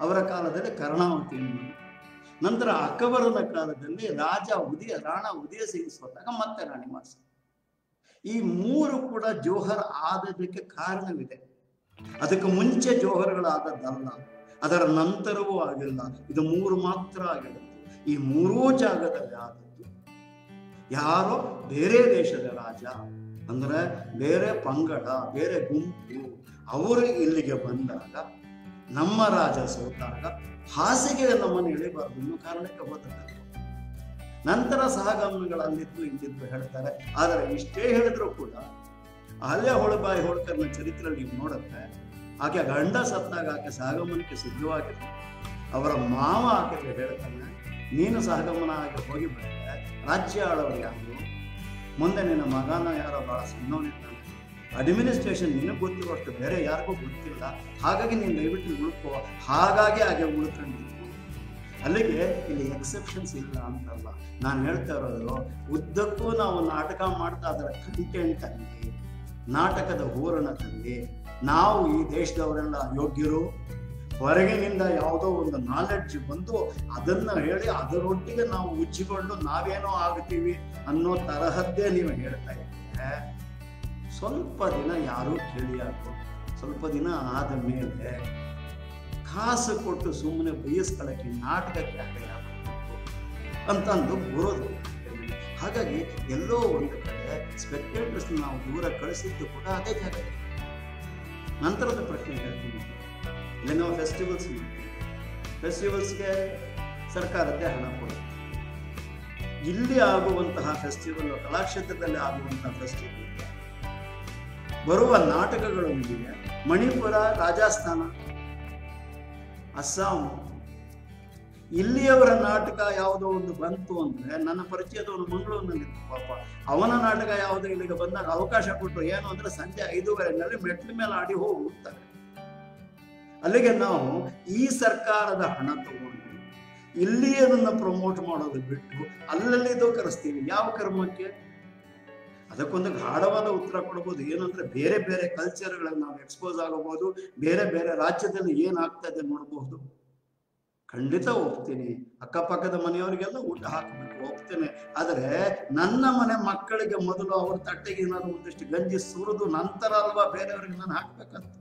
ಅವರ ಕಾಲದಲ್ಲಿ ಕರ್ಣಾವತಿ ನಂತರ ಅಕ್ಬರನ ಕಾಲದಲ್ಲಿ ರಾಜ ಉದಯ, ರಾಣ ಉದಯ ಸಿಂಗ್ ಮತ್ತೆ ರಾಣಿ ಮಾಸ ಈ ಮೂರು ಕೂಡ ಜೋಹರ್ ಆದದಕ್ಕೆ ಕಾರಣವಿದೆ. ಅದಕ್ಕೆ ಮುಂಚೆ ಜೋಹರ್ಗಳಾದದ್ದಲ್ಲ ಅದರ ನಂತರವೂ ಆಗಿಲ್ಲ. ಇದು ಮೂರು ಮಾತ್ರ ಆಗಿರುತ್ತೆ. ಈ ಮೂರೂ ಜಾಗದಲ್ಲಿ ಆದದ್ದು ಯಾರೋ ಬೇರೆ ದೇಶದ ರಾಜ, ಅಂದ್ರೆ ಬೇರೆ ಪಂಗಡ, ಬೇರೆ ಗುಂಪು, ಅವರು ಇಲ್ಲಿಗೆ ಬಂದಾಗ, ನಮ್ಮ ರಾಜ ಸೋತಾಗ ಹಾಸಿಗೆ ನಮ್ಮನ್ನು ಇಳಿಬಾರ್ದು ಅನ್ನೋ ಕಾರಣಕ್ಕೆ ಹೋದದ್ದು. ನಂತರ ಸಹಗಾಮಿಗಳು ಅಲ್ಲಿದ್ದು ಇಲ್ಲಿದ್ದು ಹೇಳ್ತಾರೆ. ಆದರೆ ಇಷ್ಟೇ ಹೇಳಿದ್ರು ಕೂಡ ಅಲ್ಲೇ ಹೊಳಬಾಯಿ ಹೋಳ್ಕರ್ನ ಚರಿತ್ರೆಯಲ್ಲಿ ನೀವು ನೋಡುತ್ತೆ, ಆಕೆ ಗಂಡ ಸತ್ತಾಗ ಆಕೆ ಸಹಗಮನಕ್ಕೆ ಸಿದ್ಧವಾಗಿತ್ತು ಅವರ ಮಾವ ಆಕೆ ಹೇಳ್ತಾನೆ, ನೀನು ಸಹಗಮನ ಆಗಿ ಹೋಗಿ ಬಿಟ್ಟರೆ ರಾಜ್ಯ ಆಳವರು ಯಾರು? ಮುಂದೆ ನಿನ್ನ ಮಗನ ಯಾರೋ ಬಹಳ ಸಣ್ಣವನಿದ್ದಾನೆ ಅಡ್ಮಿನಿಸ್ಟ್ರೇಷನ್ ನಿನಗೆ ಗೊತ್ತಿರುವಷ್ಟು ಬೇರೆ ಯಾರಿಗೂ ಗೊತ್ತಿಲ್ಲ. ಹಾಗಾಗಿ ನೀನು ದಯವಿಟ್ಟು ಉಳ್ಕೋ. ಹಾಗಾಗಿ ಹಾಗೆ ಉಳ್ಕೊಂಡು ಅಲ್ಲಿಗೆ ಇಲ್ಲಿ ಎಕ್ಸೆಪ್ಷನ್ಸ್ ಇಲ್ಲ ಅಂತಲ್ಲ. ನಾನು ಹೇಳ್ತಾ ಇರೋದು, ಉದ್ದಕ್ಕೂ ನಾವು ನಾಟಕ ಮಾಡ್ತಾ ಅದರ ಕಂಟೆಂಟ್ ಅಲ್ಲಿ. ನಾಟಕದ ಹೂರಣದಲ್ಲಿ ನಾವು ಈ ದೇಶದವರೆಲ್ಲ ಯೋಗ್ಯರು. ಹೊರಗಿನಿಂದ ಯಾವುದೋ ಒಂದು ನಾಲೆಡ್ಜ್ ಬಂದು ಅದನ್ನ ಹೇಳಿ ಅದರೊಟ್ಟಿಗೆ ನಾವು ಉಜ್ಜಿಕೊಂಡು ನಾವೇನೋ ಆಗ್ತೀವಿ ಅನ್ನೋ ತರಹದ್ದೇ ನೀವು ಹೇಳ್ತಾ ಇದ್ದೀರ? ಸ್ವಲ್ಪ ದಿನ ಯಾರೂ ಕೇಳಿಯಾರು ಸ್ವಲ್ಪ ದಿನ ಆದ ಮೇಲೆ ಕಾಸು ಕೊಟ್ಟು ಸುಮ್ಮನೆ ಬಯಸ್ಕೊಳ್ಳಕ್ಕೆ ನಾಟಕಕ್ಕೆ ಯಾಕೆ ಅಂತಂದು ಬರೋದು. ಹಾಗಾಗಿ ಎಲ್ಲೋ ಒಂದು ಸ್ಪೆಕ್ಟೇಟರ್ಸ್ ನಾವು ದೂರ ಕಳಿಸಿದ್ದು ಕೂಡ ಅದೇ ಜಾಗ ನಂತರದ ಪ್ರಶ್ನೆ ಹೇಳ್ತೀನಿ. ಇಲ್ಲಿ ನಾವು ಫೆಸ್ಟಿವಲ್ಸ್ ಮಾಡ್ತೀವಿ ಫೆಸ್ಟಿವಲ್ಸ್ಗೆ ಸರ್ಕಾರದ್ದೇ ಹಣ ಕೊಡುತ್ತೆ ಇಲ್ಲಿ ಆಗುವಂತಹ ಫೆಸ್ಟಿವಲ್ ಕಲಾಕ್ಷೇತ್ರದಲ್ಲಿ ಆಗುವಂತಹ ಫೆಸ್ಟಿವಲ್ ಬರುವ ನಾಟಕಗಳೊಂದಿಗೆ ಮಣಿಪುರ, ರಾಜಸ್ಥಾನ, ಅಸ್ಸಾಂ ಇಲ್ಲಿಯವರ ನಾಟಕ ಯಾವುದೋ ಒಂದು ಬಂತು ಅಂದ್ರೆ ನನ್ನ ಪರಿಚಯದವನು ಮಂಗಳೂರಿನಲ್ಲಿ ಪಾಪ. ಅವನ ನಾಟಕ ಯಾವುದೋ ಇಲ್ಲಿಗೆ ಬಂದಾಗ ಅವಕಾಶ ಕೊಟ್ಟರು. ಏನು ಅಂದ್ರೆ ಸಂಜೆ ಐದೂವರೆನಲ್ಲಿ ಮೆಟ್ಲ ಮೇಲೆ ಆಡಿ ಹೋಗುತ್ತಾರೆ. ಅಲ್ಲಿಗೆ ನಾವು ಈ ಸರ್ಕಾರದ ಹಣ ತಗೊಂಡು ಇಲ್ಲಿ ಅದನ್ನ ಪ್ರಮೋಟ್ ಮಾಡೋದು ಬಿಟ್ಟು ಅಲ್ಲಲ್ಲಿದ್ದು ಕರೆಸ್ತೀವಿ. ಯಾವ ಕರ್ಮಕ್ಕೆ? ಅದಕ್ಕೊಂದು ಗಾಢವಾದ ಉತ್ತರ ಕೊಡ್ಬೋದು. ಏನಂದ್ರೆ ಬೇರೆ ಬೇರೆ ಕಲ್ಚರ್ಗಳನ್ನು ನಾವು ಎಕ್ಸ್ಪೋಸ್ ಆಗಬಹುದು. ಬೇರೆ ಬೇರೆ ರಾಜ್ಯದಲ್ಲಿ ಏನಾಗ್ತಾ ಇದೆ ನೋಡಬಹುದು ಖಂಡಿತ ಹೋಗ್ತೀನಿ. ಅಕ್ಕಪಕ್ಕದ ಮನೆಯವರಿಗೆಲ್ಲ ಊಟ ಹಾಕಬೇಕು, ಹೋಗ್ತೇನೆ. ಆದರೆ ನನ್ನ ಮನೆ ಮಕ್ಕಳಿಗೆ ಮೊದಲು ಅವ್ರ ತಟ್ಟೆಗೆ ಏನಾದ್ರು ಒಂದಿಷ್ಟು ಗಂಜಿ ಸುರಿದು ನಂತರ ಅಲ್ವಾ ಬೇರೆಯವ್ರಿಗೆ ನಾನು ಹಾಕ್ಬೇಕಂತ?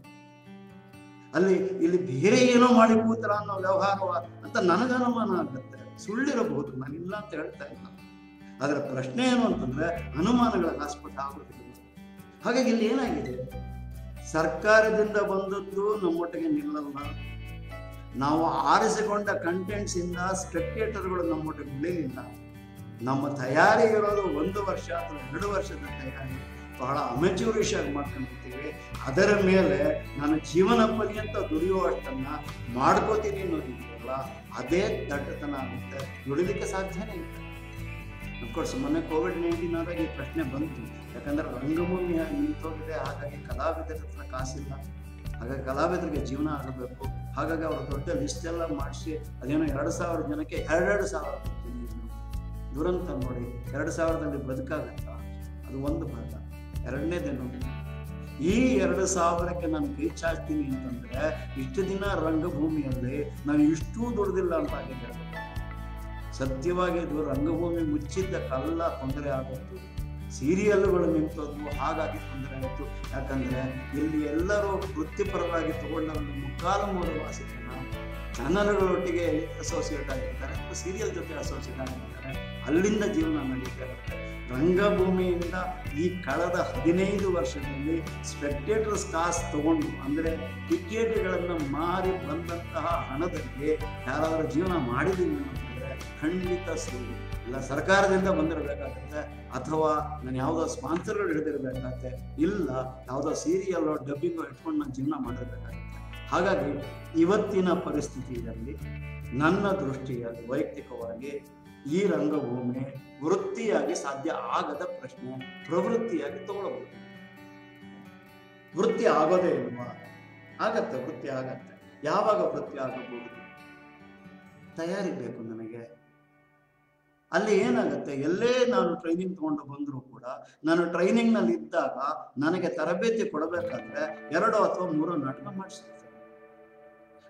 ಅಲ್ಲಿ ಇಲ್ಲಿ ಬೇರೆ ಏನೋ ಮಾಡಿ ಕೂತರ ಅನ್ನೋ ವ್ಯವಹಾರವ ಅಂತ ನನಗೆ ಅನುಮಾನ ಆಗುತ್ತೆ. ಸುಳ್ಳಿರಬಹುದು, ನಾನು ಇಲ್ಲ ಅಂತ ಹೇಳ್ತಾ ಇಲ್ಲ. ಅದರ ಪ್ರಶ್ನೆ ಏನು ಅಂತಂದ್ರೆ ಅನುಮಾನಗಳ ಆಸ್ಪದ ಆಗುತ್ತೆ ಹಾಗಾಗಿ ಇಲ್ಲಿ ಏನಾಗಿದೆ? ಸರ್ಕಾರದಿಂದ ಬಂದದ್ದು ನಮ್ಮೊಟ್ಟಿಗೆ ನಿಲ್ಲಲ್ಲ. ನಾವು ಆರಿಸಿಕೊಂಡ ಕಂಟೆಂಟ್ಸ್ ಇಂದ ಸ್ಪೆಕ್ಟೇಟರ್ಗಳು ನಮ್ಮೊಟ್ಟಿಗೆ ಬೆಳೆಯಲಿಲ್ಲ ನಮ್ಮ ತಯಾರಿ ಇರೋದು ಒಂದು ವರ್ಷ ಅಥವಾ ಎರಡು ವರ್ಷದ ತಯಾರಿ. ಬಹಳ ಅಮೆಚೂರಿಷ್ ಆಗಿ ಮಾಡ್ಕೊಂಡಿರ್ತೀವಿ ಅದರ ಮೇಲೆ ನಾನು ಜೀವನ ಪರ್ಯಂತ ದುಡಿಯುವಷ್ಟನ್ನ ಮಾಡ್ಕೋತೀನಿ ಅನ್ನೋದಿದೆಯಲ್ಲ ಅದೇ ದಡ್ಡತನ ಆಗುತ್ತೆ. ದುಡಿಲಿಕ್ಕೆ ಸಾಧ್ಯನೇ ಇಲ್ಲ. ಅಫ್ಕೋರ್ಸ್ ಮೊನ್ನೆ ಕೋವಿಡ್ ನೈನ್ಟೀನ್ ಆದಾಗ ಈ ಪ್ರಶ್ನೆ ಬಂತು. ಯಾಕಂದ್ರೆ ರಂಗಭೂಮಿ ನಿಂತೋಗಿದೆ, ಹಾಗಾಗಿ ಕಲಾವಿದರ ಹತ್ರ ಕಾಸಿಲ್ಲ. ಹಾಗಾಗಿ ಕಲಾವಿದರಿಗೆ ಜೀವನ ಆಗಬೇಕು. ಹಾಗಾಗಿ ಅವರು ದೊಡ್ಡ ಲಿಸ್ಟ್ ಎಲ್ಲ ಮಾಡಿಸಿ ಅದೇನೋ ಎರಡು ಸಾವಿರ ಜನಕ್ಕೆ ಎರಡೆರಡು ಸಾವಿರ. ದುರಂತ ನೋಡಿ ಎರಡು ಸಾವಿರದಲ್ಲಿ ಬದುಕಾಗತ್ತಾ? ಅದು ಒಂದು ಭಾಗ. ಎರಡನೇದೇನು? ಈ ಎರಡು ಸಾವಿರಕ್ಕೆ ನಾನು ಕೈ ಚಾಚ್ತೀನಿ ಅಂತಂದ್ರೆ ಇಷ್ಟು ದಿನ ರಂಗಭೂಮಿಯಲ್ಲಿ ನಾನು ಇಷ್ಟೂ ದುಡ್ದಿಲ್ಲ ಅಂತ ಆಗಿದೆ ಸತ್ಯವಾಗಿ ಇದು ರಂಗಭೂಮಿ ಮುಚ್ಚಿದ್ದ ಕಲ್ಲ ತೊಂದರೆ ಆಗುತ್ತೆ ಸೀರಿಯಲ್ಗಳು ನಿಂತದ್ದು ಹಾಗಾಗಿ ತೊಂದರೆ ಆಯಿತು. ಯಾಕಂದ್ರೆ ಇಲ್ಲಿ ಎಲ್ಲರೂ ವೃತ್ತಿಪರವಾಗಿ ತಗೊಂಡ ಒಂದು ಮುಕ್ಕಾಲು ಮೂರು ವಾಸಿ ಜನ ಚಾನಲ್ಗಳೊಟ್ಟಿಗೆ ಅಸೋಸಿಯೇಟ್ ಆಗಿರ್ತಾರೆ ಅಥವಾ ಸೀರಿಯಲ್ ಜೊತೆ ಅಸೋಸಿಯೇಟ್ ಆಗಿರ್ತಾರೆ ಅಲ್ಲಿಂದ ಜೀವನ ನಡೀತಾ ಇರುತ್ತೆ. ರಂಗಭೂಮಿಯಿಂದ ಈ ಕಳೆದ ಹದಿನೈದು ವರ್ಷದಲ್ಲಿ ಸ್ಪೆಕ್ಟೇಟರ್ಸ್ ಕಾಸ್ ತಗೊಂಡು, ಅಂದ್ರೆ ಟಿಕೆಟ್ಗಳನ್ನು ಮಾರಿ ಬಂದಂತಹ ಹಣದಲ್ಲಿ ಯಾರಾದರೂ ಜೀವನ ಮಾಡಿದೀವಿ ಅಂತಂದ್ರೆ ಖಂಡಿತ ಸುಳ್ಳು ಇಲ್ಲ, ಸರ್ಕಾರದಿಂದ ಬಂದಿರಬೇಕಾಗತ್ತೆ ಅಥವಾ ನಾನು ಯಾವುದೋ ಸ್ಪಾನ್ಸರ್ಗಳು ಹಿಡಿದಿರ್ಬೇಕಾಗತ್ತೆ, ಇಲ್ಲ, ಯಾವುದೋ ಸೀರಿಯಲ್ ಡಬ್ಬಿಂಗ್ ಇಟ್ಕೊಂಡು ನಾನು ಜೀವನ ಮಾಡಿರ್ಬೇಕಾಗತ್ತೆ. ಹಾಗಾಗಿ ಇವತ್ತಿನ ಪರಿಸ್ಥಿತಿಯಲ್ಲಿ ನನ್ನ ದೃಷ್ಟಿಯಲ್ಲಿ ವೈಯಕ್ತಿಕವಾಗಿ ಈ ರಂಗಭೂಮಿ ವೃತ್ತಿಯಾಗಿ ಸಾಧ್ಯ ಆಗದ ಪ್ರಶ್ನೆ ಪ್ರವೃತ್ತಿಯಾಗಿ ತಗೊಳ್ಬಹುದು. ವೃತ್ತಿ ಆಗೋದೇ ಇಲ್ವಾ? ಆಗತ್ತೆ, ವೃತ್ತಿ ಆಗತ್ತೆ. ಯಾವಾಗ ವೃತ್ತಿ ಆಗಬಹುದು? ತಯಾರಿ ಬೇಕು ನನಗೆ. ಅಲ್ಲಿ ಏನಾಗುತ್ತೆ? ಎಲ್ಲೇ ನಾನು ಟ್ರೈನಿಂಗ್ ತಗೊಂಡು ಬಂದರೂ ಕೂಡ ನಾನು ಟ್ರೈನಿಂಗ್ನಲ್ಲಿ ಇದ್ದಾಗ ನನಗೆ ತರಬೇತಿ ಕೊಡಬೇಕಾದ್ರೆ ಎರಡು ಅಥವಾ ಮೂರು ನಾಟಕ ಮಾಡಿಸ್ತಾರೆ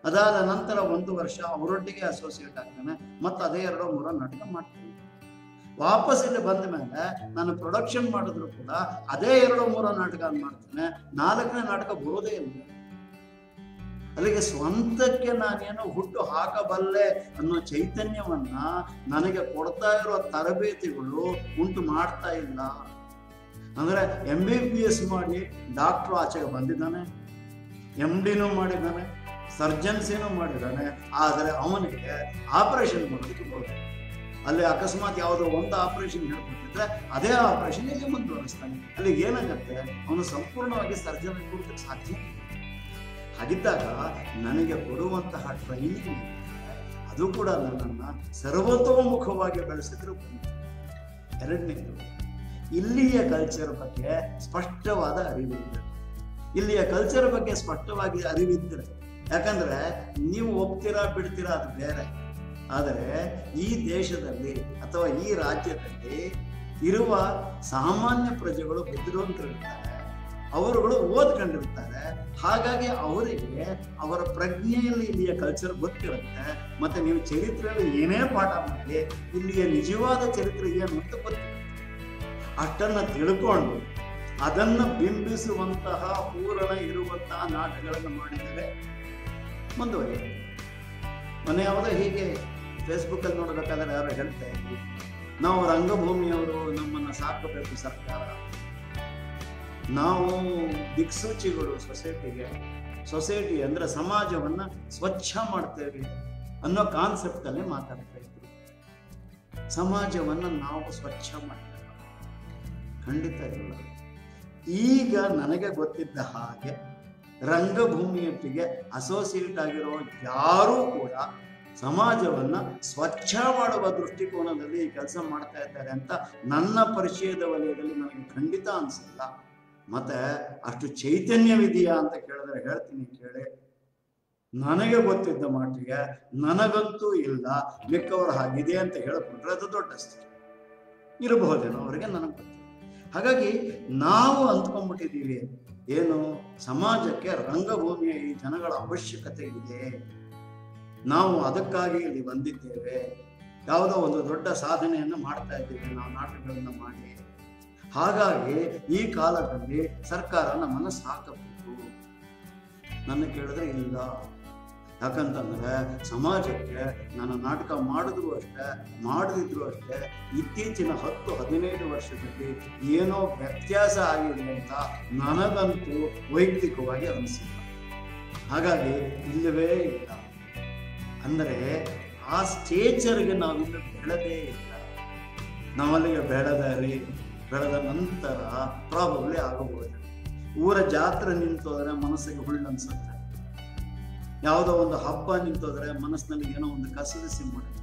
ಅದಾದ ನಂತರ ಒಂದು ವರ್ಷ ಅವರೊಟ್ಟಿಗೆ ಅಸೋಸಿಯೇಟ್ ಆಗ್ತಾನೆ, ಮತ್ತೆ ಅದೇ ಎರಡು ಮೂರು ನಾಟಕ ಮಾಡ್ತೀನಿ. ವಾಪಸ್ ಇಲ್ಲಿ ಬಂದ ಮೇಲೆ ನಾನು ಪ್ರೊಡಕ್ಷನ್ ಮಾಡಿದ್ರು ಕೂಡ ಅದೇ ಎರಡು ಮೂರು ನಾಟಕ ಮಾಡ್ತೇನೆ, ನಾಲ್ಕನೇ ನಾಟಕ ಬರೋದೇ ಇಲ್ಲ. ಅಲ್ಲಿಗೆ ಸ್ವಂತಕ್ಕೆ ನಾನೇನು ಹುಟ್ಟು ಹಾಕಬಲ್ಲೆ ಅನ್ನೋ ಚೈತನ್ಯವನ್ನ ನನಗೆ ಕೊಡ್ತಾ ಇರೋ ತರಬೇತಿಗಳು ಉಂಟು ಮಾಡ್ತಾ ಇಲ್ಲ. ಅಂದ್ರೆ ಎಂ ಬಿ ಬಿ ಎಸ್ ಮಾಡಿ ಡಾಕ್ಟ್ರು ಆಚೆಗೆ ಬಂದಿದ್ದಾನೆ. ಎಂ ಡಿನೂ ಮಾಡಿದ್ದಾನೆ ಸರ್ಜನ್ಸಿನೂ ಮಾಡಿದ್ದಾನೆ, ಆದರೆ ಅವನಿಗೆ ಆಪರೇಷನ್ ಮಾಡೋದಕ್ಕೆ ಬರುತ್ತೆ ಅಲ್ಲಿ ಅಕಸ್ಮಾತ್ ಯಾವುದೋ ಒಂದು ಆಪರೇಷನ್ ಹೇಳ್ಕೊಟ್ಟಿದ್ರೆ ಅದೇ ಆಪರೇಷನ್ ಇಲ್ಲಿ ಮುಂದುವರಿಸ್ತಾನೆ. ಅಲ್ಲಿ ಏನಾಗುತ್ತೆ? ಅವನು ಸಂಪೂರ್ಣವಾಗಿ ಸರ್ಜನ್ ಕೊಡೋದಕ್ಕೆ ಸಾಧ್ಯ. ಹಾಗಿದ್ದಾಗ ನನಗೆ ಕೊಡುವಂತಹ ಟ್ರೈನಿಂಗ್ ಅದು ಕೂಡ ನನ್ನನ್ನು ಸರ್ವತೋಮುಖವಾಗಿ ಬೆಳೆಸಿದ್ರು. ಎರಡನೇದು, ಇಲ್ಲಿಯ ಕಲ್ಚರ್ ಬಗ್ಗೆ ಸ್ಪಷ್ಟವಾದ ಅರಿವಿರಬೇಕು ಇಲ್ಲಿಯ ಕಲ್ಚರ್ ಬಗ್ಗೆ ಸ್ಪಷ್ಟವಾಗಿ ಅರಿವಿದ್ದರೆ ಯಾಕಂದ್ರೆ ನೀವು ಒಪ್ತೀರಾ ಬಿಡ್ತೀರಾ ಅದು ಬೇರೆ. ಆದರೆ ಈ ದೇಶದಲ್ಲಿ ಅಥವಾ ಈ ರಾಜ್ಯದಲ್ಲಿ ಇರುವ ಸಾಮಾನ್ಯ ಪ್ರಜೆಗಳು ಬುದ್ಧಿವಂತರಿರ್ತಾರೆ ಅವರುಗಳು ಓದ್ಕೊಂಡಿರ್ತಾರೆ. ಹಾಗಾಗಿ ಅವರಿಗೆ ಅವರ ಪ್ರಜ್ಞೆಯಲ್ಲಿ ಇಲ್ಲಿಯ ಕಲ್ಚರ್ ಗೊತ್ತಿರುತ್ತೆ. ಮತ್ತೆ ನೀವು ಚರಿತ್ರೆಯಲ್ಲಿ ಏನೇ ಪಾಠ ಮಾಡಿ, ಇಲ್ಲಿಯ ನಿಜವಾದ ಚರಿತ್ರೆ ಏನು ಅಂತ ಗೊತ್ತಿರುತ್ತೆ. ಅಷ್ಟನ್ನ ತಿಳ್ಕೊಂಡು ಅದನ್ನ ಬಿಂಬಿಸುವಂತಹ ಪೂರಣ ಇರುವಂತಹ ನಾಟಕಗಳನ್ನು ಮಾಡಿದರೆ ಮುಂದುವರಿ ಮೊನ್ನೆ ಯಾವುದೋ ಹೀಗೆ ಫೇಸ್ಬುಕ್ ಅಲ್ಲಿ ನೋಡಬೇಕಾದ್ರೆ ಯಾರು ಹೇಳ್ತಾ ಇದ್ವಿ ನಾವು ರಂಗಭೂಮಿಯವರು ನಮ್ಮನ್ನ ಸಾಕಬೇಕು ಸರ್ಕಾರ. ನಾವು ದಿಕ್ಸೂಚಿಗಳು ಸೊಸೈಟಿಗೆ, ಸೊಸೈಟಿ ಅಂದ್ರೆ ಸಮಾಜವನ್ನ ಸ್ವಚ್ಛ ಮಾಡ್ತೇವೆ ಅನ್ನೋ ಕಾನ್ಸೆಪ್ಟ್ ಅಲ್ಲಿ ಮಾತಾಡ್ತಾ ಇದ್ರು. ಸಮಾಜವನ್ನ ನಾವು ಸ್ವಚ್ಛ ಮಾಡ್ತೇವೆ. ಖಂಡಿತ ಇಲ್ಲ ಈಗ ನನಗೆ ಗೊತ್ತಿದ್ದ ಹಾಗೆ ರಂಗಭೂಮಿಯೊಟ್ಟಿಗೆ ಅಸೋಸಿಯೇಟ್ ಆಗಿರೋ ಯಾರೂ ಕೂಡ ಸಮಾಜವನ್ನ ಸ್ವಚ್ಛ ಮಾಡುವ ದೃಷ್ಟಿಕೋನದಲ್ಲಿ ಈ ಕೆಲಸ ಮಾಡ್ತಾ ಇದ್ದಾರೆ ಅಂತ ನನ್ನ ಪರಿಚಯದ ವಲಯದಲ್ಲಿ ನನಗೆ ಖಂಡಿತ ಅನ್ಸಲ್ಲ. ಮತ್ತೆ ಅಷ್ಟು ಚೈತನ್ಯವಿದೆಯಾ ಅಂತ ಕೇಳಿದ್ರೆ ಹೇಳ್ತೀನಿ ಕೇಳಿ. ನನಗೆ ಗೊತ್ತಿದ್ದ ಮಟ್ಟಿಗೆ ನನಗಂತೂ ಇಲ್ಲ, ಮಿಕ್ಕವರು ಹಾಗಿದೆ ಅಂತ ಹೇಳಿಕೊಂಡ್ರೆ ಅದು ದೊಡ್ಡ ಸ್ಥಿತಿ. ಇರಬಹುದೇನೋ ಅವರಿಗೆ ನನಗೆ ಗೊತ್ತಿಲ್ಲ. ಹಾಗಾಗಿ ನಾವು ಅಂದ್ಕೊಂಡ್ಬಿಟ್ಟಿದ್ದೀವಿ, ಏನು ಸಮಾಜಕ್ಕೆ ರಂಗಭೂಮಿಯ ಈ ಜನಗಳ ಅವಶ್ಯಕತೆ ಇದೆ. ನಾವು ಅದಕ್ಕಾಗಿ ಇಲ್ಲಿ ಬಂದಿದ್ದೇವೆ. ಯಾವುದೋ ಒಂದು ದೊಡ್ಡ ಸಾಧನೆಯನ್ನು ಮಾಡ್ತಾ ಇದ್ದೇವೆ, ನಾವು ನಾಟಕಗಳನ್ನು ಮಾಡಿ. ಹಾಗಾಗಿ ಈ ಕಾಲದಲ್ಲಿ ಸರ್ಕಾರ ನಮ್ಮನ್ನು ಸಾಕಬೇಕು. ನನ್ನ ಕೇಳಿದ್ರೆ ಇಲ್ಲ. ಯಾಕಂತಂದ್ರೆ ಸಮಾಜಕ್ಕೆ ನಾನು ನಾಟಕ ಮಾಡಿದ್ರು ಅಷ್ಟೇ, ಮಾಡದಿದ್ರು ಅಷ್ಟೇ, ಇತ್ತೀಚಿನ ಹತ್ತು ಹದಿನೈದು ವರ್ಷದಲ್ಲಿ ಏನೋ ವ್ಯತ್ಯಾಸ ಆಗಿದೆ ಅಂತ ನನಗಂತೂ ವೈಯಕ್ತಿಕವಾಗಿ ಅನಿಸಿಲ್ಲ. ಹಾಗಾಗಿ ಇಲ್ಲವೇ ಇಲ್ಲ. ಅಂದರೆ ಆ ಸ್ಟೇಜರ್ಗೆ ನಾವಿಲ್ಲಿ ಬೆಳೆದೇ ಇಲ್ಲ. ನಾವಲ್ಲಿಗೆ ಬೆಳೆದರೆ ಬೆಳೆದ ನಂತರ ಪ್ರಾಬಬ್ಲಿ ಆಗಬಹುದು ಊರ ಜಾತ್ರೆ ನಿಂತೋದ್ರೆ ಮನಸ್ಸಿಗೆ ಹುಳ್ಳು ಅನ್ಸುತ್ತೆ. ಯಾವುದೋ ಒಂದು ಹಬ್ಬ ನಿಂತೋದ್ರೆ ಮನಸ್ಸಿನಲ್ಲಿ ಏನೋ ಒಂದು ಕಸರಿಸಿ ಮಾಡುತ್ತೆ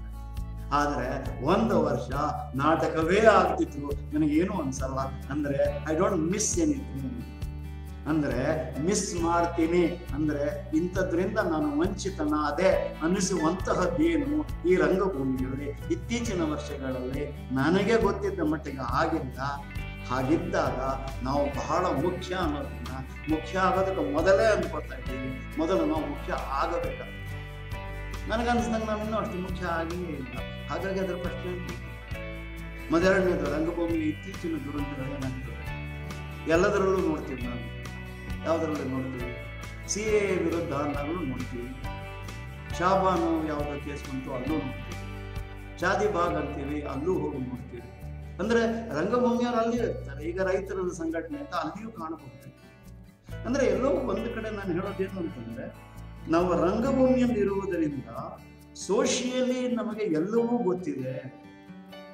ಆದರೆ ಒಂದು ವರ್ಷ ನಾಟಕವೇ ಆಗ್ತಿತ್ತು. ನನಗೇನು ಅನ್ಸಲ್ಲ. ಅಂದ್ರೆ ಐ ಡೋಂಟ್ ಮಿಸ್ ಎನಿಥಿಂಗ್ ಅಂದ್ರೆ ಮಿಸ್ ಮಾಡ್ತೀನಿ. ಅಂದ್ರೆ ಇಂಥದ್ರಿಂದ ನಾನು ವಂಚಿತನ ಅದೇ ಅನ್ನಿಸುವಂತಹದ್ದೇನು ಈ ರಂಗಭೂಮಿಯಲ್ಲಿ? ಇತ್ತೀಚಿನ ವರ್ಷಗಳಲ್ಲಿ ನನಗೆ ಗೊತ್ತಿದ್ದ ಮಟ್ಟಿಗೆ ಆಗಿಲ್ಲ. ಹಾಗಿದ್ದಾಗ ನಾವು ಬಹಳ ಮುಖ್ಯ ಅನ್ನೋದನ್ನ, ಮುಖ್ಯ ಆಗೋದಕ್ಕೆ ಮೊದಲೇ ಅನ್ಕೋತಾ ಇದ್ದೀವಿ. ಮೊದಲು ನಾವು ಮುಖ್ಯ ಆಗಬೇಕ ನನಗನ್ಸ್ದಂಗೆ ನಾನು ಇನ್ನೂ ಅಷ್ಟು ಮುಖ್ಯ ಆಗಿಯೇ ಇಲ್ಲ. ಹಾಗಾಗಿ ಅದರ ಪ್ರಶ್ನೆ. ಮೊದಲನೇದು ರಂಗಭೂಮಿ ಇತ್ತೀಚಿನ ದುರಂತಗಳೇ ನನಗೆ ಎಲ್ಲದರಲ್ಲೂ ನೋಡ್ತೀವಿ ನಾವು ಯಾವುದರಲ್ಲೂ ನೋಡ್ತೀವಿ? ಸಿ ಎ ವಿರುದ್ಧ ನಗಲು ನೋಡ್ತೀವಿ. ಶಾಬಾನು ಯಾವುದೋ ಕೇಸ್ ಬಂತು ಅಲ್ಲೂ ನೋಡ್ತೀವಿ. ಶಾದಿ ಬಾಗ್ ಅಂತೀವಿ, ಅಲ್ಲೂ ಹೋಗಿ ನೋಡ್ತೀವಿ. ಅಂದ್ರೆ ರಂಗಭೂಮಿಯವರು ಅಲ್ಲಿಯೂ ಇರ್ತಾರೆ. ಈಗ ರೈತರ ಸಂಘಟನೆ ಅಂತ ಅಲ್ಲಿಯೂ ಕಾಣಬಹುದು. ಅಂದ್ರೆ ಎಲ್ಲೋ ಒಂದು ಕಡೆ ನಾನು ಹೇಳೋದೇನು ಅಂತಂದ್ರೆ, ನಾವು ರಂಗಭೂಮಿಯಲ್ಲಿ ಇರುವುದರಿಂದ ಸೋಷಿಯಲಿ ನಮಗೆ ಎಲ್ಲವೂ ಗೊತ್ತಿದೆ.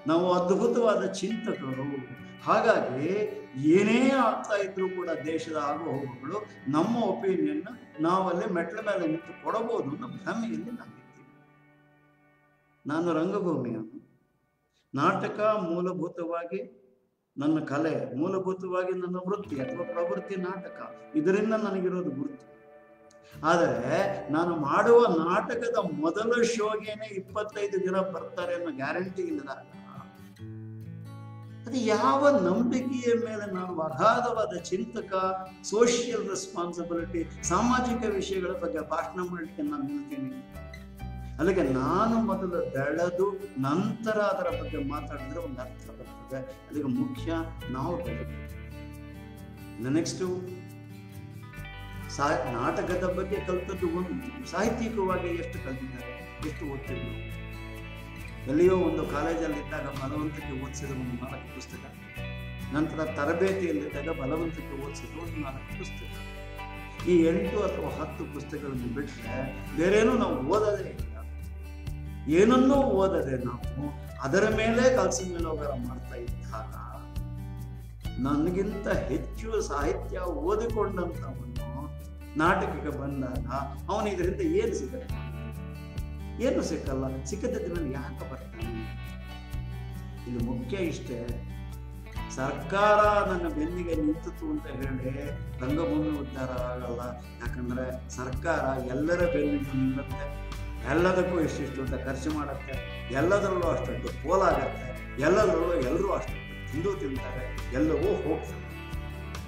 ನಾವು ಅದ್ಭುತವಾದ ಚಿಂತಕರು. ಹಾಗಾಗಿ ಏನೇ ಆಗ್ತಾ ಇದ್ರು ಕೂಡ ದೇಶದ ಆಗು ಹೋಗುಗಳು ನಮ್ಮ ಒಪಿನಿಯನ್ ನಾವಲ್ಲಿ ಮೆಟ್ಲ ಮೇಲೆ ನಿಂತು ಕೊಡಬಹುದು ಅನ್ನೋ ಭ್ರಮೆಯಲ್ಲಿ ನಾವಿದ್ದೀವಿ ನಾನು ರಂಗಭೂಮಿಯನ್ನು ನಾಟಕ ಮೂಲಭೂತವಾಗಿ ನನ್ನ ಕಲೆ, ಮೂಲಭೂತವಾಗಿ ನನ್ನ ವೃತ್ತಿ ಅಥವಾ ಪ್ರವೃತ್ತಿ ನಾಟಕ, ಇದರಿಂದ ನನಗಿರೋದು ಗುರುತು. ಆದರೆ ನಾನು ಮಾಡುವ ನಾಟಕದ ಮೊದಲ ಶೋಗೇನೆ ಇಪ್ಪತ್ತೈದು ದಿನ ಬರ್ತಾರೆ ಅನ್ನೋ ಗ್ಯಾರಂಟಿ ಇಲ್ಲದ ಅದು ಯಾವ ನಂಬಿಕೆಯ ಮೇಲೆ ನಾನು ಅಗಾಧವಾದ ಚಿಂತಕ ಸೋಷಿಯಲ್ ರೆಸ್ಪಾನ್ಸಿಬಿಲಿಟಿ ಸಾಮಾಜಿಕ ವಿಷಯಗಳ ಬಗ್ಗೆ ಭಾಷಣ ಮಾಡಲಿಕ್ಕೆ ನಾನು ನಿಲ್ತೀನಿ ಅಲ್ಲಿಗೆ ನಾನು ಮೊದಲು ಬೆಳೆದು ನಂತರ ಅದರ ಬಗ್ಗೆ ಮಾತಾಡಿದ್ರೆ ಒಂದು ಅರ್ಥ ಬರ್ತದೆ. ಅದಕ್ಕೆ ಮುಖ್ಯ ನಾವು ಬೆಳೆದು. ನೆಕ್ಸ್ಟು ಸಾ, ನಾಟಕದ ಬಗ್ಗೆ ಕಲಿತದ್ದು ಒಂದು, ಸಾಹಿತ್ಯಿಕವಾಗಿ ಎಷ್ಟು ಕಲ್ತಿದ್ದಾರೆ, ಎಷ್ಟು ಓದ್ತೀವಿ ನಾವು. ಎಲ್ಲಿಯೋ ಒಂದು ಕಾಲೇಜಲ್ಲಿ ಇದ್ದಾಗ ಬಲವಂತಕ್ಕೆ ಓದಿಸಿದ ಒಂದು ನಾಲ್ಕು ಪುಸ್ತಕ. ನಂತರ ತರಬೇತಿಯಲ್ಲಿದ್ದಾಗ ಬಲವಂತಕ್ಕೆ ಓದಿಸಿದ ಒಂದು ನಾಲ್ಕು ಪುಸ್ತಕ. ಈ ಎಂಟು ಅಥವಾ ಹತ್ತು ಪುಸ್ತಕಗಳನ್ನು ಬಿಟ್ಟರೆ ಬೇರೇನೂ ನಾವು ಓದೋದೇ ಇಲ್ಲ. ಏನನ್ನೂ ಓದದೆ ನಾವು ಅದರ ಮೇಲೆ ಕಾಲ್ಸಿನ ಮೇಲೆ ಮಾಡ್ತಾ ಇದ್ದಾಗ ನನಗಿಂತ ಹೆಚ್ಚು ಸಾಹಿತ್ಯ ಓದಿಕೊಂಡಂಥವನು ನಾಟಕಕ್ಕೆ ಬಂದಾಗ ಅವನು ಇದರಿಂದ ಏನು ಸಿಗುತ್ತೆ? ಏನು ಸಿಕ್ಕಲ್ಲ? ಸಿಕ್ಕಿದ್ದಕ್ಕೆ ನಾನು ಯಾಕೆ ಬರ್ತಾನೆ ಇದು ಮುಖ್ಯ ಇಷ್ಟೇ, ಸರ್ಕಾರ ನನ್ನ ಬೆನ್ನಿಗೆ ನಿಂತಿತು ಅಂತ ಹೇಳಿ ರಂಗಭೂಮಿ ಉದ್ಧಾರ ಆಗಲ್ಲ. ಯಾಕಂದ್ರೆ ಸರ್ಕಾರ ಎಲ್ಲರ ಬೆನ್ನಿಗೆ ನಿಲ್ಲುತ್ತೆ. ಎಲ್ಲದಕ್ಕೂ ಇಷ್ಟಿಷ್ಟು ಅಂತ ಖರ್ಚು ಮಾಡುತ್ತೆ. ಎಲ್ಲದರಲ್ಲೂ ಅಷ್ಟೊಂದು ಪೋಲಾಗತ್ತೆ ಎಲ್ಲದರಲ್ಲೂ ಎಲ್ಲರೂ ಅಷ್ಟೊಂದು ತಿಂದು ತಿಂತಾರೆ. ಎಲ್ಲವೂ ಹೋಗ್ತದೆ.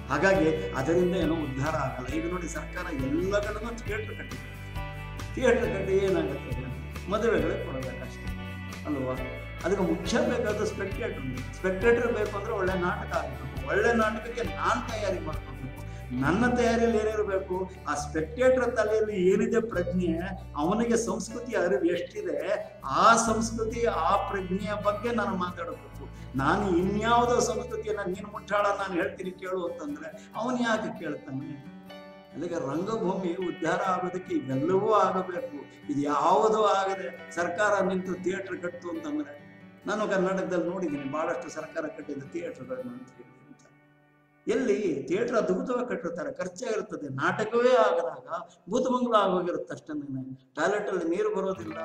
ಹಾಗಾಗಿ ಅದರಿಂದ ಏನೋ ಉದ್ಧಾರ ಆಗಲ್ಲ. ಈಗ ನೋಡಿ ಸರ್ಕಾರ ಎಲ್ಲ ಕಡೆನೂ ಥಿಯೇಟರ್ ಕಟ್ಟಿದೆ. ಥಿಯೇಟರ್ ಕಟ್ಟಿ ಏನಾಗುತ್ತೆ ಮದುವೆಗಳೇ ಕೊಡಬೇಕಷ್ಟೇ ಅಲ್ವಾ? ಅದಕ್ಕೆ ಮುಖ್ಯ ಬೇಕಾದ ಸ್ಪೆಕ್ಟೇಟರ್ ಸ್ಪೆಕ್ಟೇಟರ್ ಬೇಕು ಅಂದ್ರೆ ಒಳ್ಳೆ ನಾಟಕ ಆಗಬೇಕು. ಒಳ್ಳೆ ನಾಟಕಕ್ಕೆ ನಾನು ತಯಾರಿ ಮಾಡ್ಕೊಬೇಕು. ನನ್ನ ತಯಾರಿಯಲ್ಲಿ ಏನಿರಬೇಕು ಆ ಸ್ಪೆಕ್ಟೇಟರ್ ತಲೆಯಲ್ಲಿ ಏನಿದೆ ಪ್ರಜ್ಞೆ, ಅವನಿಗೆ ಸಂಸ್ಕೃತಿ ಅರಿವು ಎಷ್ಟಿದೆ, ಆ ಸಂಸ್ಕೃತಿ, ಆ ಪ್ರಜ್ಞೆಯ ಬಗ್ಗೆ ನಾನು ಮಾತಾಡಬೇಕು. ನಾನು ಇನ್ಯಾವುದೋ ಸಂಸ್ಕೃತಿಯನ್ನ ನೀನು ಮುಟ್ಟಾಳ ನಾನು ಹೇಳ್ತೀನಿ ಕೇಳು ಅಂತಂದ್ರೆ, ಅವನು ಯಾಕೆ ಕೇಳ್ತಾನೆ? ಅಲ್ಲಿಗೆ ರಂಗಭೂಮಿ ಉದ್ಧಾರ ಆಗೋದಕ್ಕೆ ಇವೆಲ್ಲವೂ ಆಗಬೇಕು. ಇದು ಯಾವುದೂ ಆಗದೆ ಸರ್ಕಾರ ನಿಂತು ಥಿಯೇಟರ್ ಕಟ್ಟು ಅಂತಂದ್ರೆ ನಾನು ಕರ್ನಾಟಕದಲ್ಲಿ ನೋಡಿದ್ದೀನಿ ಬಹಳಷ್ಟು ಸರ್ಕಾರ ಕಟ್ಟಿದ ಥಿಯೇಟರ್ಗಳನ್ನು ಅಂತ ಹೇಳಿ ಅಂತ. ಎಲ್ಲಿ ಥಿಯೇಟರ್ ಅದ್ಭುತವಾಗಿ ಕಟ್ಟಿರ್ತಾರೆ ಖರ್ಚಾಗಿರ್ತದೆ ನಾಟಕವೇ ಆಗದಾಗ ಭೂತಮಂಗಲ ಆಗೋಗಿರುತ್ತೆ ಅಷ್ಟೇ ಟಾಯ್ಲೆಟ್ ಅಲ್ಲಿ ನೀರು ಬರೋದಿಲ್ಲ,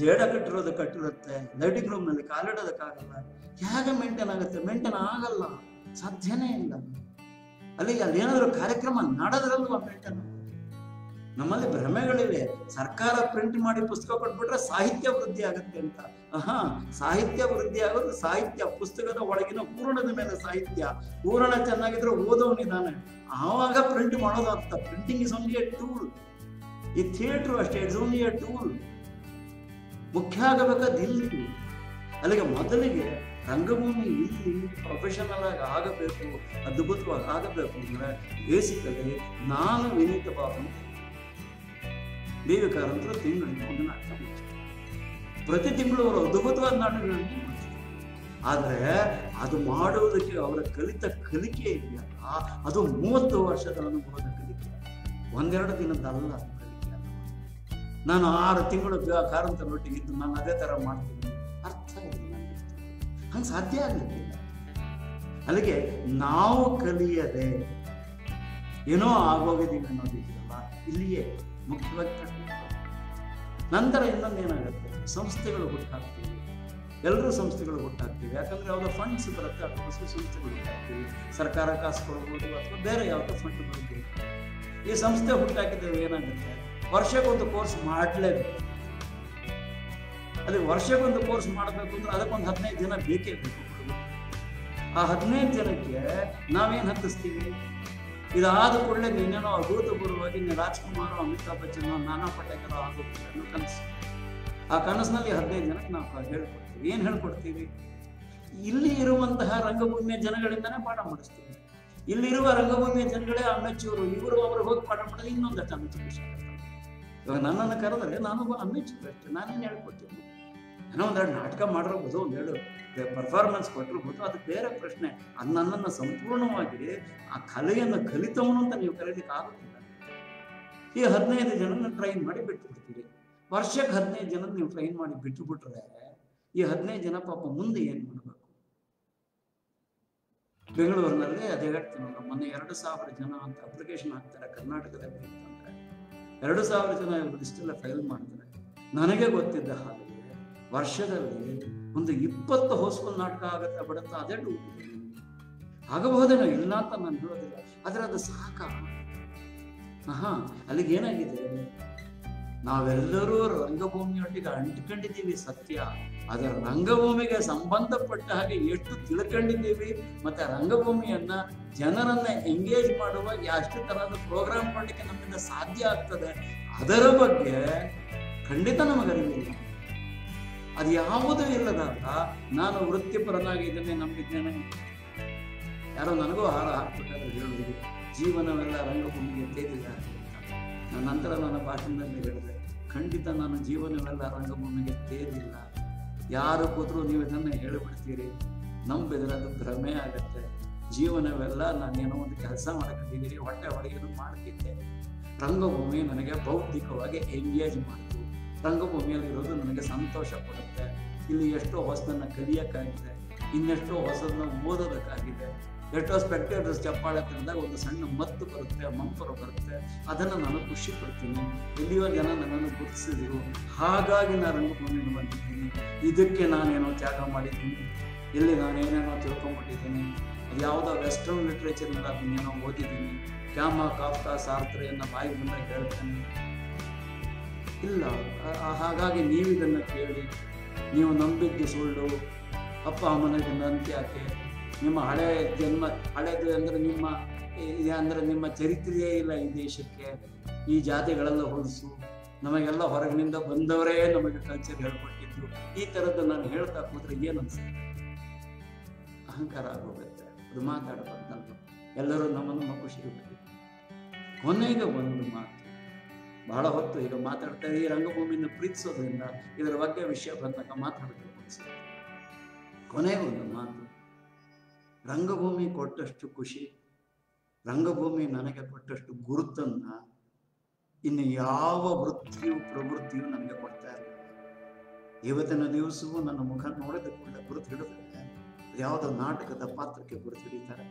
ಜೇಡ ಕಟ್ಟಿರೋದು ಕಟ್ಟಿರುತ್ತೆ, ಲೈಟಿಂಗ್ ರೂಮ್ನಲ್ಲಿ ಕಾಲಿಡೋದಕ್ಕಾಗಲ್ಲ. ಹೇಗೆ ಮೇಂಟೈನ್ ಆಗುತ್ತೆ? ಮೇಂಟೈನ್ ಆಗಲ್ಲ, ಸಾಧ್ಯನೇ ಇಲ್ಲ. ಅಲ್ಲಿ ಏನಾದ್ರು ಕಾರ್ಯಕ್ರಮ ನಡೆದ್ರಲ್ವಾ ಮೇಂಟೈನ್ ನಮ್ಮಲ್ಲಿ ಭ್ರಮೆಗಳಿವೆ. ಸರ್ಕಾರ ಪ್ರಿಂಟ್ ಮಾಡಿ ಪುಸ್ತಕ ಕೊಟ್ಬಿಟ್ರೆ ಸಾಹಿತ್ಯ ವೃದ್ಧಿ ಆಗುತ್ತೆ ಅಂತ. ಆಹಾ, ಸಾಹಿತ್ಯ ವೃದ್ಧಿ ಆಗೋದು ಸಾಹಿತ್ಯ, ಪುಸ್ತಕದ ಒಳಗಿನ ಪೂರ್ಣದ ಮೇಲೆ ಸಾಹಿತ್ಯ. ಪೂರ್ಣ ಚೆನ್ನಾಗಿದ್ರೆ ಓದೋನಿದ್ದಾನೆ ಆವಾಗ ಪ್ರಿಂಟ್ ಮಾಡೋದು ಅಂತ printing is only a tool ಈ ಥಿಯೇಟ್ರು ಅಷ್ಟೇ ಇಟ್ಸ್ ಓನ್ಲಿ ಎ ಟೂಲ್ ಮುಖ್ಯ ಆಗಬೇಕಾದ ಇಲ್ಲಿ ಅಲ್ಲಿಗೆ ಮೊದಲಿಗೆ ರಂಗಭೂಮಿ ಪ್ರೊಫೆಷನಲ್ ಆಗಿ ಆಗಬೇಕು, ಅದ್ಭುತವಾಗಿ ಆಗಬೇಕು ಅಂದ್ರೆ ಬೇಸಿಕಲಿ ನಾನು ವಿನೀತ ಬಾಬು. ದೇವಿಕಾರಂತರ ತಿಂಗಳಿಗೆ ಒಂದು ನಾಟಕ ಮಾಡ್ತಾರೆ ಪ್ರತಿ ತಿಂಗಳು ಅವರು ಅದ್ಭುತವಾದ ನಾಟಕಗಳನ್ನು ಮಾಡ್ತಾರೆ. ಆದ್ರೆ ಅದು ಮಾಡುವುದಕ್ಕೆ ಅವರ ಕಲಿತ ಕಲಿಕೆ ಇದೆಯಲ್ಲ, ಅದು ಮೂವತ್ತು ವರ್ಷದ ಅನುಭವದ ಕಲಿಕೆ. ಒಂದೆರಡು ದಿನದಲ್ಲ ಕಲಿಕೆ. ನಾನು ಆರು ತಿಂಗಳು ಒಟ್ಟಿಗೆ ಇದ್ದು ನಾನು ಅದೇ ತರ ಮಾಡ್ತೀನಿ. ಹಂಗೆ ಸಾಧ್ಯ ಆಗಲಿಕ್ಕೆ ಅಲ್ಲಿಗೆ ನಾವು ಕಲಿಯದೆ ಏನೋ ಆಗೋಗಿದ್ದೀವಿ ಅನ್ನೋದಿದೆಯಲ್ಲ ಇಲ್ಲಿಯೇ ಮುಖ್ಯವಾಗಿ. ನಂತರ ಇನ್ನೊಂದೇನಾಗುತ್ತೆ ಸಂಸ್ಥೆಗಳು ಹುಟ್ಟಾಕ್ತೀವಿ ಎಲ್ಲರೂ ಸಂಸ್ಥೆಗಳು ಹುಟ್ಟಾಕ್ತೀವಿ ಯಾಕಂದ್ರೆ ಯಾವುದೋ ಫಂಡ್ಸ್ ಬರುತ್ತೆ ಸಂಸ್ಥೆಗಳು ಹುಟ್ಟಾಗ್ತೀವಿ. ಸರ್ಕಾರ ಕಾಸು ಕೊಡ್ಬೋದು ಅಥವಾ ಬೇರೆ ಯಾವುದೋ ಫಂಡ್ ಬರ್ಬೋದು ಈ ಸಂಸ್ಥೆ ಹುಟ್ಟಾಕಿದ್ರೆ ಏನಾಗುತ್ತೆ? ವರ್ಷಕ್ಕೊಂದು ಕೋರ್ಸ್ ಮಾಡಲೇಬೇಕು. ಅಲ್ಲಿ ವರ್ಷಕ್ಕೊಂದು ಕೋರ್ಸ್ ಮಾಡಬೇಕು ಅಂದ್ರೆ ಅದಕ್ಕೊಂದು ಹದಿನೈದು ಜನ ಬೇಕೇ ಬೇಕು. ಆ ಹದಿನೈದು ಜನಕ್ಕೆ ನಾವೇನು ಹತ್ತಿಸ್ತೀವಿ? ಇದಾದ ಕೂಡಲೇ ನೀನೇನೋ ಅಭೂತಪೂರ್ವವಾಗಿ ನೀನು ರಾಜ್ಕುಮಾರ್, ಅಮಿತಾಬ್ ಬಚ್ಚನ್, ನಾನಾ ಪಟೇಕರ್ ಆಗೋಗ್ತೀವಿ ಅನ್ನೋ ಕನಸು ಆ ಕನಸಿನಲ್ಲಿ ಹದಿನೈದು ಜನಕ್ಕೆ ನಾವು ಹೇಳ್ಕೊಡ್ತೀವಿ. ಏನು ಹೇಳ್ಕೊಡ್ತೀವಿ? ಇಲ್ಲಿ ಇರುವಂತಹ ರಂಗಭೂಮಿಯ ಜನಗಳಿಂದನೇ ಪಾಠ ಮಾಡಿಸ್ತೀವಿ. ಇಲ್ಲಿರುವ ರಂಗಭೂಮಿಯ ಜನಗಳೇ ಅಮೆಚ್ಚೂರು ಇವರು ಅವರು ಹೋಗಿ ಪಾಠ ಮಾಡೋದು ಇನ್ನೊಂದಷ್ಟು ಅಮೆಚ್ಚೂರು ವಿಷಯ ಇವಾಗ ನನ್ನನ್ನು ಕರೆದ್ರೆ ನಾನೊಬ್ಬ ಅಮೆಚ್ಚೂರು ಅಷ್ಟೇ. ನಾನೇನು ಹೇಳ್ಕೊಡ್ತೀನಿ? ಏನೋ ಒಂದೆರಡು ನಾಟಕ ಮಾಡಿರ್ಬೋದು ಒಂದೆರಡು ಪರ್ಫಾರ್ಮೆನ್ಸ್ ಕೊಟ್ಟಿರ್ಬೋದು ಅದು ಬೇರೆ ಪ್ರಶ್ನೆ ಅದು ನನ್ನನ್ನು ಸಂಪೂರ್ಣವಾಗಿ ಆ ಕಲೆಯನ್ನು ಕಲಿತವನು ಅಂತ ನೀವು ಕರೀಲಿಕ್ಕೆ ಆಗೋದಿಲ್ಲ ಈ ಹದಿನೈದು ಜನನ ಟ್ರೈನ್ ಮಾಡಿ ಬಿಟ್ಟು ಬಿಡ್ತೀರಿ ವರ್ಷಕ್ಕೆ ಹದಿನೈದು ಜನ ನೀವು ಟ್ರೈನ್ ಮಾಡಿ ಬಿಟ್ಟು ಬಿಟ್ರೆ ಈ ಹದಿನೈದು ಜನ ಪಾಪ ಮುಂದೆ ಏನ್ ಮಾಡಬೇಕು? ಬೆಂಗಳೂರಿನಲ್ಲಿ ಅದೇ ಹೇಳ್ತೀನಲ್ಲ ಮೊನ್ನೆ ಎರಡು ಸಾವಿರ ಜನ ಅಂತ ಅಪ್ಲಿಕೇಶನ್ ಹಾಕ್ತಾರೆ ಕರ್ನಾಟಕದಲ್ಲಿ ಅಂತಂದ್ರೆ. ಎರಡು ಸಾವಿರ ಜನ ಇಷ್ಟೆಲ್ಲ ಫೈಲ್ ಮಾಡ್ತಾರೆ. ನನಗೆ ಗೊತ್ತಿದ್ದ ಹಾಗೆ. ವರ್ಷದಲ್ಲಿ ಒಂದು ಇಪ್ಪತ್ತು ಹೌಸ್ಫುಲ್ ನಾಟಕ ಆಗತ್ತೆ ಬಿಡುತ್ತಾ? ಅದೇ ಡೂಟಿ ಆಗಬಹುದೇನೋ, ಇಲ್ಲ ಅಂತ ನಾನು ಹೇಳೋದಿಲ್ಲ. ಆದ್ರೆ ಅದು ಸಾಕ. ಹಾ ಅಲ್ಲಿಗೆ ಏನಾಗಿದೆ? ನಾವೆಲ್ಲರೂ ರಂಗಭೂಮಿಯೊಟ್ಟಿಗೆ ಅಂಟ್ಕೊಂಡಿದ್ದೀವಿ ಸತ್ಯ. ಅದರ ರಂಗಭೂಮಿಗೆ ಸಂಬಂಧಪಟ್ಟ ಹಾಗೆ ಎಷ್ಟು ತಿಳ್ಕೊಂಡಿದ್ದೀವಿ, ಮತ್ತೆ ರಂಗಭೂಮಿಯನ್ನ ಜನರನ್ನ ಎಂಗೇಜ್ ಮಾಡುವ ಎಷ್ಟು ತರಹದ ಪ್ರೋಗ್ರಾಮ್ ಮಾಡಲಿಕ್ಕೆ ನಮ್ಮಿಂದ ಸಾಧ್ಯ ಆಗ್ತದೆ? ಅದರ ಬಗ್ಗೆ ಖಂಡಿತ ನಮಗೆ ಅರಿವಿಲ್ಲ ಅದು ಯಾವುದೂ ಇಲ್ಲದಾಗ ನಾನು ವೃತ್ತಿಪರನಾಗಿ ಇದನ್ನೇ ನಂಬಿದ್ದೇನೆ. ಯಾರೋ ನನಗೂ ಹಾರ ಹಾಕ್ಬೇಕಾದ್ರೆ ಹೇಳಿದ್ರು ಜೀವನವೆಲ್ಲ ರಂಗಭೂಮಿಗೆ ಅಂತ. ನನ್ನ ನಂತರ ನನ್ನ ಭಾಷಣದಲ್ಲಿ ಹೇಳಿದೆ, ಖಂಡಿತ ನಾನು ಜೀವನವೆಲ್ಲ ರಂಗಭೂಮಿಗೆ ತೇರಿಲ್ಲ ಯಾರು ಕೂತರೂ ನೀವು ಇದನ್ನ ಹೇಳಿಬಿಡ್ತೀರಿ. ನಂಬಿದ್ರೆ ಅದು ಭ್ರಮೆ ಆಗತ್ತೆ. ಜೀವನವೆಲ್ಲ ನಾನೇನೋ ಒಂದು ಕೆಲಸ ಮಾಡ್ಕೊಂಡಿದ್ದೀನಿ, ಹೊಟ್ಟೆ ಹೊರಗೇನು ಮಾಡ್ತಿದ್ದೆ. ರಂಗಭೂಮಿ ನನಗೆ ಬೌದ್ಧಿಕವಾಗಿ ಎಂಗೇಜ್ ಮಾಡ್ತು ರಂಗಭೂಮಿಯಲ್ಲಿ ಇರೋದು ನನಗೆ ಸಂತೋಷ ಕೊಡುತ್ತೆ. ಇಲ್ಲಿ ಎಷ್ಟೋ ಹೊಸದನ್ನ ಕಲಿಯೋಕ್ಕಾಗಿದೆ, ಇನ್ನೆಷ್ಟೋ ಹೊಸದನ್ನ ಓದೋದಕ್ಕಾಗಿದೆ. ಎಷ್ಟೋ ಸ್ಪೆಕ್ಟೇಟರ್ಸ್ ಚಪ್ಪಾಳೆ ತಿಂದಾಗ ಒಂದು ಸಣ್ಣ ಮತ್ತು ಬರುತ್ತೆ ಮಂಪರ ಬರುತ್ತೆ. ಅದನ್ನು ನಾನು ಖುಷಿ ಪಡ್ತೀನಿ. ಎಲ್ಲಿಯೋ ಜನ ನನ್ನನ್ನು ಗುರುತಿಸಿದ್ರು. ಹಾಗಾಗಿ ನಾನು ರಂಗಭೂಮಿಗೆ ಬಂದಿದ್ದೀನಿ. ಇದಕ್ಕೆ ನಾನೇನೋ ತ್ಯಾಗ ಮಾಡಿದ್ದೀನಿ. ಇಲ್ಲಿ ನಾನೇನೇನೋ ತಿಳ್ಕೊಂಡ್ಬಿಟ್ಟಿದ್ದೀನಿ. ಯಾವುದೋ ವೆಸ್ಟರ್ನ್ ಲಿಟ್ರೇಚರ್ನಲ್ಲಿ ಅದನ್ನೇನೋ ಓದಿದ್ದೀನಿ. ಕ್ಯಾಮ ಕಾಫ್ಕಾ ಸಾರ್ತ್ರೆಯನ್ನು ಬಾಯಿ ಮುಂದೆ ಹೇಳ್ತೇನೆ. ಇಲ್ಲ. ಹಾಗಾಗಿ ನೀವು ಇದನ್ನ ಕೇಳಿ, ನೀವು ನಂಬಿದ್ದು ಸುಳ್ಳು, ಅಪ್ಪ ಅಮ್ಮನಿಗೆ ನಂಬಿಕೆ ನಿಮ್ಮ ಹಳೆ ಜನ್ಮ, ಹಳೆದು ಅಂದರೆ ನಿಮ್ಮ ಅಂದರೆ ನಿಮ್ಮ ಚರಿತ್ರೆಯೇ ಇಲ್ಲ ಈ ದೇಶಕ್ಕೆ. ಈ ಜಾತಿಗಳೆಲ್ಲ ಹೊಲಸು ನಮಗೆಲ್ಲ ಹೊರಗಿನಿಂದ ಬಂದವರೇ ನಮಗೆ ಕಲ್ಚರ್ ಹೇಳ್ಕೊಟ್ಟಿದ್ದು ಈ ಥರದ್ದು ನಾನು ಹೇಳ್ತಾ ಕೂತ್ರೆ ಏನು ಅನ್ಸುತ್ತೆ? ಅಹಂಕಾರ ಆಗೋಗುತ್ತೆ. ಅದು ಮಾತಾಡಬಾರ್ದು ಎಲ್ಲರೂ ನಮ್ಮನ್ನು ಖುಷಿ ಕೊನೆಗೆ ಒಂದು ಮಾತು. ಬಹಳ ಹೊತ್ತು ಈಗ ಮಾತಾಡ್ತಾ ಈ ರಂಗಭೂಮಿಯನ್ನು ಪ್ರೀತಿಸೋದ್ರಿಂದ ಇದರ ಬಗ್ಗೆ ವಿಷಯ ಬಂದಾಗ ಮಾತಾಡಬೇಕು ಕೊನೆಗೆ ಒಂದು ಮಾತು, ರಂಗಭೂಮಿ ಕೊಟ್ಟಷ್ಟು ಖುಷಿ, ರಂಗಭೂಮಿ ನನಗೆ ಕೊಟ್ಟಷ್ಟು ಗುರುತನ್ನ ಇನ್ನು ಯಾವ ವೃತ್ತಿಯು ಪ್ರವೃತ್ತಿಯು ನನಗೆ ಕೊಡ್ತಾ ಇರಲಿಲ್ಲ ಇವತ್ತಿನ ದಿವಸವೂ ನನ್ನ ಮುಖ ನೋಡಿದ ಕೂಡ ಗುರುತು ಹಿಡಿದ್ರೆ ಯಾವುದೋ ನಾಟಕದ ಪಾತ್ರಕ್ಕೆ ಗುರುತು ಹಿಡಿತಾರೆ.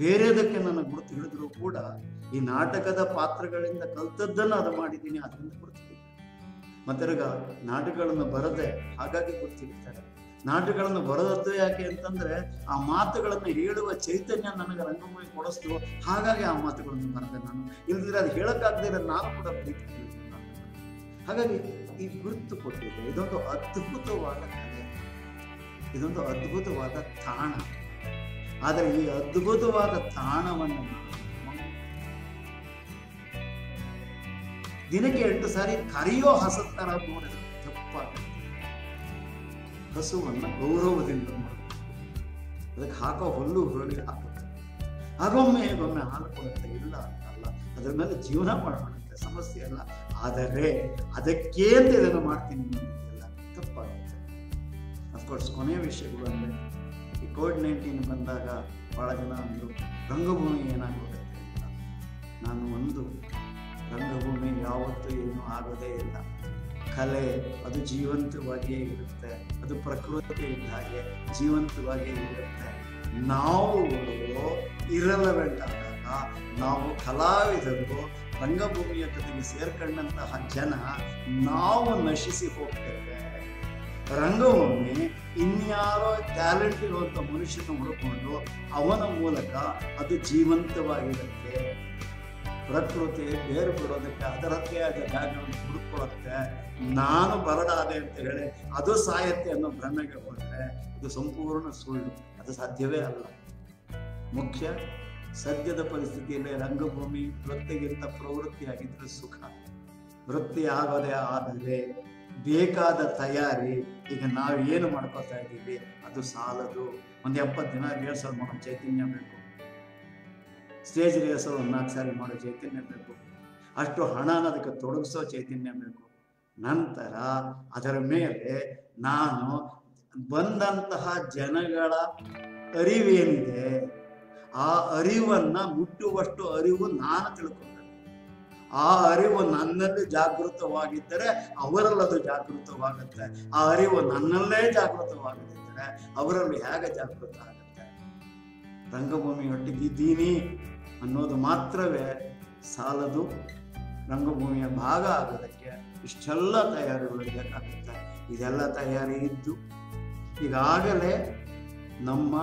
ಬೇರೆದಕ್ಕೆ ನನ್ನ ಗುರುತು ಹಿಡಿದ್ರು ಕೂಡ ಈ ನಾಟಕದ ಪಾತ್ರಗಳಿಂದ ಕಲ್ತದ್ದನ್ನು ಅದು ಮಾಡಿದ್ದೀನಿ, ಅದರಿಂದ ಗುರುತು ಮತ್ತೆ ನಾಟಕಗಳನ್ನು ಬರದೆ ಹಾಗಾಗಿ ಗುರುತು ಹಿಡಿತಾರೆ. ನಾಟಕಗಳನ್ನು ಬರದದ್ದು ಯಾಕೆ ಅಂತಂದ್ರೆ ಆ ಮಾತುಗಳನ್ನು ಹೇಳುವ ಚೈತನ್ಯ ನನಗೆ ರಂಗಭೂಮಿ ಕೊಡಿಸ್ತು, ಹಾಗಾಗಿ ಆ ಮಾತುಗಳನ್ನು ಬರದೆ ನಾನು. ಇಲ್ದಿದ್ರೆ ಅದು ಹೇಳಕ್ಕಾಗದೇ ನಾನು ಕೂಡ ಪ್ರೀತಿ ಹಾಗಾಗಿ ಈ ಗುರುತು ಕೊಟ್ಟಿದೆ, ಇದೊಂದು ಅದ್ಭುತವಾದ ಕಲೆ. ಇದೊಂದು ಅದ್ಭುತವಾದ ತಾಣ. ಆದರೆ ಈ ಅದ್ಭುತವಾದ ತಾಣವನ್ನು ದಿನಕ್ಕೆ ಎಂಟು ಸಾರಿ ಕರೆಯೋ ಹಸತ್ತರ ನೋಡಿದ್ರೆ ತಪ್ಪಾಗುತ್ತೆ ಹಸುವನ್ನ ಗೌರವದಿಂದ ಮಾಡಬೇಕು ಅದಕ್ಕೆ ಹಾಕೋ ಹುಲ್ಲು ಹುರುಳಿ ಹಾಕುತ್ತೆ ಅದೊಮ್ಮೆ ಇದೊಮ್ಮೆ ಹಾಲು ಕೊಡುತ್ತೆ ಇಲ್ಲ ಅಂತಲ್ಲ. ಅದ್ರ ಮೇಲೆ ಜೀವನ ಮಾಡುತ್ತೆ ಸಮಸ್ಯೆ ಅಲ್ಲ ಆದರೆ ಅದಕ್ಕೆ ಅಂತ ಇದನ್ನು ಮಾಡ್ತೀನಿ ತಪ್ಪಾಗುತ್ತೆ. ಅಫ್ಕೋರ್ಸ್ ಕೊನೆಯ ವಿಷಯಗಳು ಅಂದ್ರೆ ಕೋವಿಡ್ ನೈನ್ಟೀನ್ ಬಂದಾಗ ಬಹಳ ಜನ ಅಂದರು, ರಂಗಭೂಮಿ ಏನಾಗುತ್ತೆ ಅಂತ ನಾನು ಒಂದು, ರಂಗಭೂಮಿ ಯಾವತ್ತೂ ಏನು ಆಗೋದೇ ಇಲ್ಲ. ಕಲೆ, ಅದು ಜೀವಂತವಾಗಿಯೇ ಇರುತ್ತೆ. ಅದು ಪ್ರಕೃತಿ ಇದ್ದ ಹಾಗೆ ಜೀವಂತವಾಗಿಯೇ ಇರುತ್ತೆ. ನಾವು ಇರಲವೆಂಟ್ ನಾವು ಕಲಾವಿದರು ರಂಗಭೂಮಿಯ ಜೊತೆಗೆ ಸೇರ್ಕೊಂಡಂತಹ ಜನ, ನಾವು ನಶಿಸಿ ಹೋಗ್ತೇವೆ. ರಂಗಭೂಮಿ ಇನ್ಯಾರೋ ಟ್ಯಾಲೆಂಟ್ ಇರುವಂತ ಮನುಷ್ಯನ ಹುಡುಕೊಂಡು ಅವನ ಮೂಲಕ ಅದು ಜೀವಂತವಾಗಿರುತ್ತೆ. ಪ್ರಕೃತಿ ಬೇರು ಬಿಡೋದಕ್ಕೆ ಅದರದ್ದೇ ಆದ ಜಾಗವನ್ನು ಹುಡುಕೊಳ್ಳುತ್ತೆ. ನಾನು ಬರಡಾದೆ ಅಂತ ಹೇಳಿ ಅದು ಸಾಯತ್ತೆ ಅನ್ನೋ ಭ್ರಮೆಗೆ ಹೋದ್ರೆ ಇದು ಸಂಪೂರ್ಣ ಸುಳ್ಳು. ಅದು ಸಾಧ್ಯವೇ ಅಲ್ಲ. ಮುಖ್ಯ, ಸದ್ಯದ ಪರಿಸ್ಥಿತಿಯಲ್ಲಿ ರಂಗಭೂಮಿ ವೃತ್ತಿಗಿಂತ ಪ್ರವೃತ್ತಿಯಾಗಿದ್ದರೆ ಸುಖ. ವೃತ್ತಿ ಆಗೋದೇ ಆದರೆ ಬೇಕಾದ ತಯಾರಿ ಈಗ ನಾವು ಏನು ಮಾಡ್ಕೋತಾ ಇದ್ದೀವಿ, ಅದು ಸಾಲದು. ಒಂದು ಎಪ್ಪತ್ತು ದಿನ ರಿಹರ್ಸಲ್ ಮಾಡೋ ಚೈತನ್ಯ ಬೇಕು. ಸ್ಟೇಜ್ ರಿಹರ್ಸಲ್ ಒಂದು ನಾಲ್ಕು ಸಾರಿ ಮಾಡೋ ಚೈತನ್ಯ ಬೇಕು. ಅಷ್ಟು ಹಣ ಅದಕ್ಕೆ ತೊಡಗಿಸೋ ಚೈತನ್ಯ ಬೇಕು. ನಂತರ ಅದರ ಮೇಲೆ ನಾನು ಬಂದಂತಹ ಜನಗಳ ಅರಿವೇನಿದೆ, ಆ ಅರಿವನ್ನ ಮುಟ್ಟುವಷ್ಟು ಅರಿವು ನಾನು ತಿಳ್ಕೊಬೇಕು ಆ ಅರಿವು ನನ್ನಲ್ಲಿ ಜಾಗೃತವಾಗಿದ್ದರೆ ಅವರಲ್ಲದು ಜಾಗೃತವಾಗುತ್ತೆ. ಆ ಅರಿವು ನನ್ನಲ್ಲೇ ಜಾಗೃತವಾಗದಿದ್ದರೆ ಅವರಲ್ಲಿ ಹೇಗೆ ಜಾಗೃತ ಆಗುತ್ತೆ? ರಂಗಭೂಮಿಯೊಟ್ಟಿಗೆ ಇದ್ದೀನಿ ಅನ್ನೋದು ಮಾತ್ರವೇ ಸಾಲದು. ರಂಗಭೂಮಿಯ ಭಾಗ ಆಗೋದಕ್ಕೆ ಇಷ್ಟೆಲ್ಲ ತಯಾರಿಗಳು ಬೇಕಾಗುತ್ತೆ. ಇದೆಲ್ಲ ತಯಾರಿ ಇದ್ದು ಈಗಾಗಲೇ ನಮ್ಮ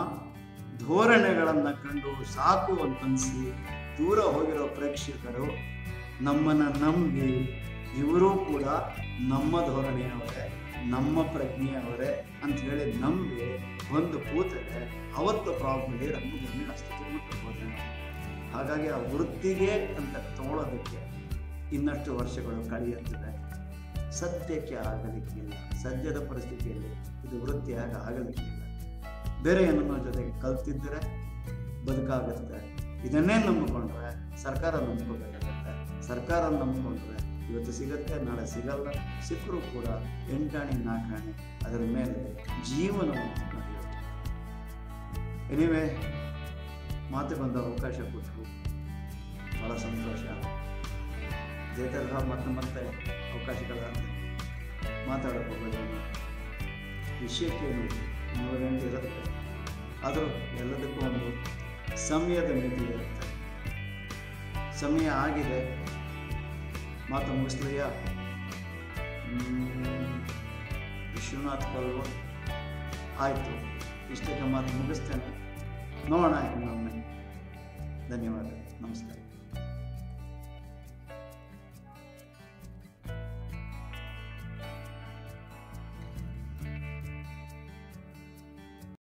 ಧೋರಣೆಗಳನ್ನು ಕಂಡು ಸಾಕು ಅಂತನಿಸಿ ದೂರ ಹೋಗಿರೋ ಪ್ರೇಕ್ಷಕರು ನಮ್ಮನ್ನ ನಂಬಿ ಇವರು ಕೂಡ ನಮ್ಮ ಧೋರಣೆಯವರೇ, ನಮ್ಮ ಪ್ರಜ್ಞೆಯವರೇ ಅಂತ ಹೇಳಿ ನಂಬಿ ಒಂದು ಕೂತರೆ ಅವತ್ತು ಪ್ರಾಬ್ಲಮ್ ನಮ್ಮ ಜಮೀನು ಅಷ್ಟಕ್ಕೆ ಮುಟ್ಟಬಹುದು ಹಾಗಾಗಿ ಆ ವೃತ್ತಿಗೆ ಅಂತ ತಗೊಳ್ಳೋದಕ್ಕೆ ಇನ್ನಷ್ಟು ವರ್ಷಗಳು ಕಳೆಯುತ್ತಿದೆ. ಸದ್ಯಕ್ಕೆ ಆಗಲಿಕ್ಕಿಲ್ಲ. ಸದ್ಯದ ಪರಿಸ್ಥಿತಿಯಲ್ಲಿ ಇದು ವೃತ್ತಿಯಾಗ ಆಗಲಿಕ್ಕಿಲ್ಲ. ಬೇರೆ ಏನನ್ನೋ ಜೊತೆಗೆ ಕಲ್ತಿದ್ದರೆ ಬದುಕಾಗುತ್ತೆ. ಇದನ್ನೇ ನಂಬಿಕೊಂಡ್ರೆ ಸರ್ಕಾರ ನಂಬ್ಕೋಬೇಕಾಗತ್ತೆ ಸರ್ಕಾರ ನಂಬಿಕೊಂಡ್ರೆ ಇವತ್ತು ಸಿಗತ್ತೆ, ನಾಳೆ ಸಿಗಲ್ಲ. ಸಿಕ್ಕರೂ ಕೂಡ ಎಂಟಾಣಿ ನಾಲ್ಕಾಣಿ ಅದರ ಮೇಲೆ ಜೀವನವನ್ನು ನಡೆಯುತ್ತೆ ಎನಿವೆ ಮಾತುಗೊಂದು ಅವಕಾಶ ಕೊಟ್ಟರು ಬಹಳ ಸಂತೋಷ. ಇದೇ ತರಹ, ಮತ್ತೆ ಮತ್ತೆ ಅವಕಾಶಗಳ ಮಾತಾಡಬಹುದು ವಿಷಯಕ್ಕೇನು ಮೂರು ಗಂಟೆ ಇರುತ್ತೆ. ಆದರೂ ಎಲ್ಲದಕ್ಕೂ ಒಂದು ಸಮಯದ ಮಿತಿ ಇರುತ್ತೆ. ಸಮಯ ಆಗಿದೆ. ಮಾತು ಮುಗಿಸ್ಲಯ್ಯ ವಿಶ್ವನಾಥ್ ಕಲ್ವ ಆಯಿತು ಇಷ್ಟಕ್ಕೆ ಮಾತು ಮುಗಿಸ್ತೇನೆ. ನೋಡೋಣ ಇನ್ನೊಮ್ಮೆ. ಧನ್ಯವಾದ. ನಮಸ್ಕಾರ.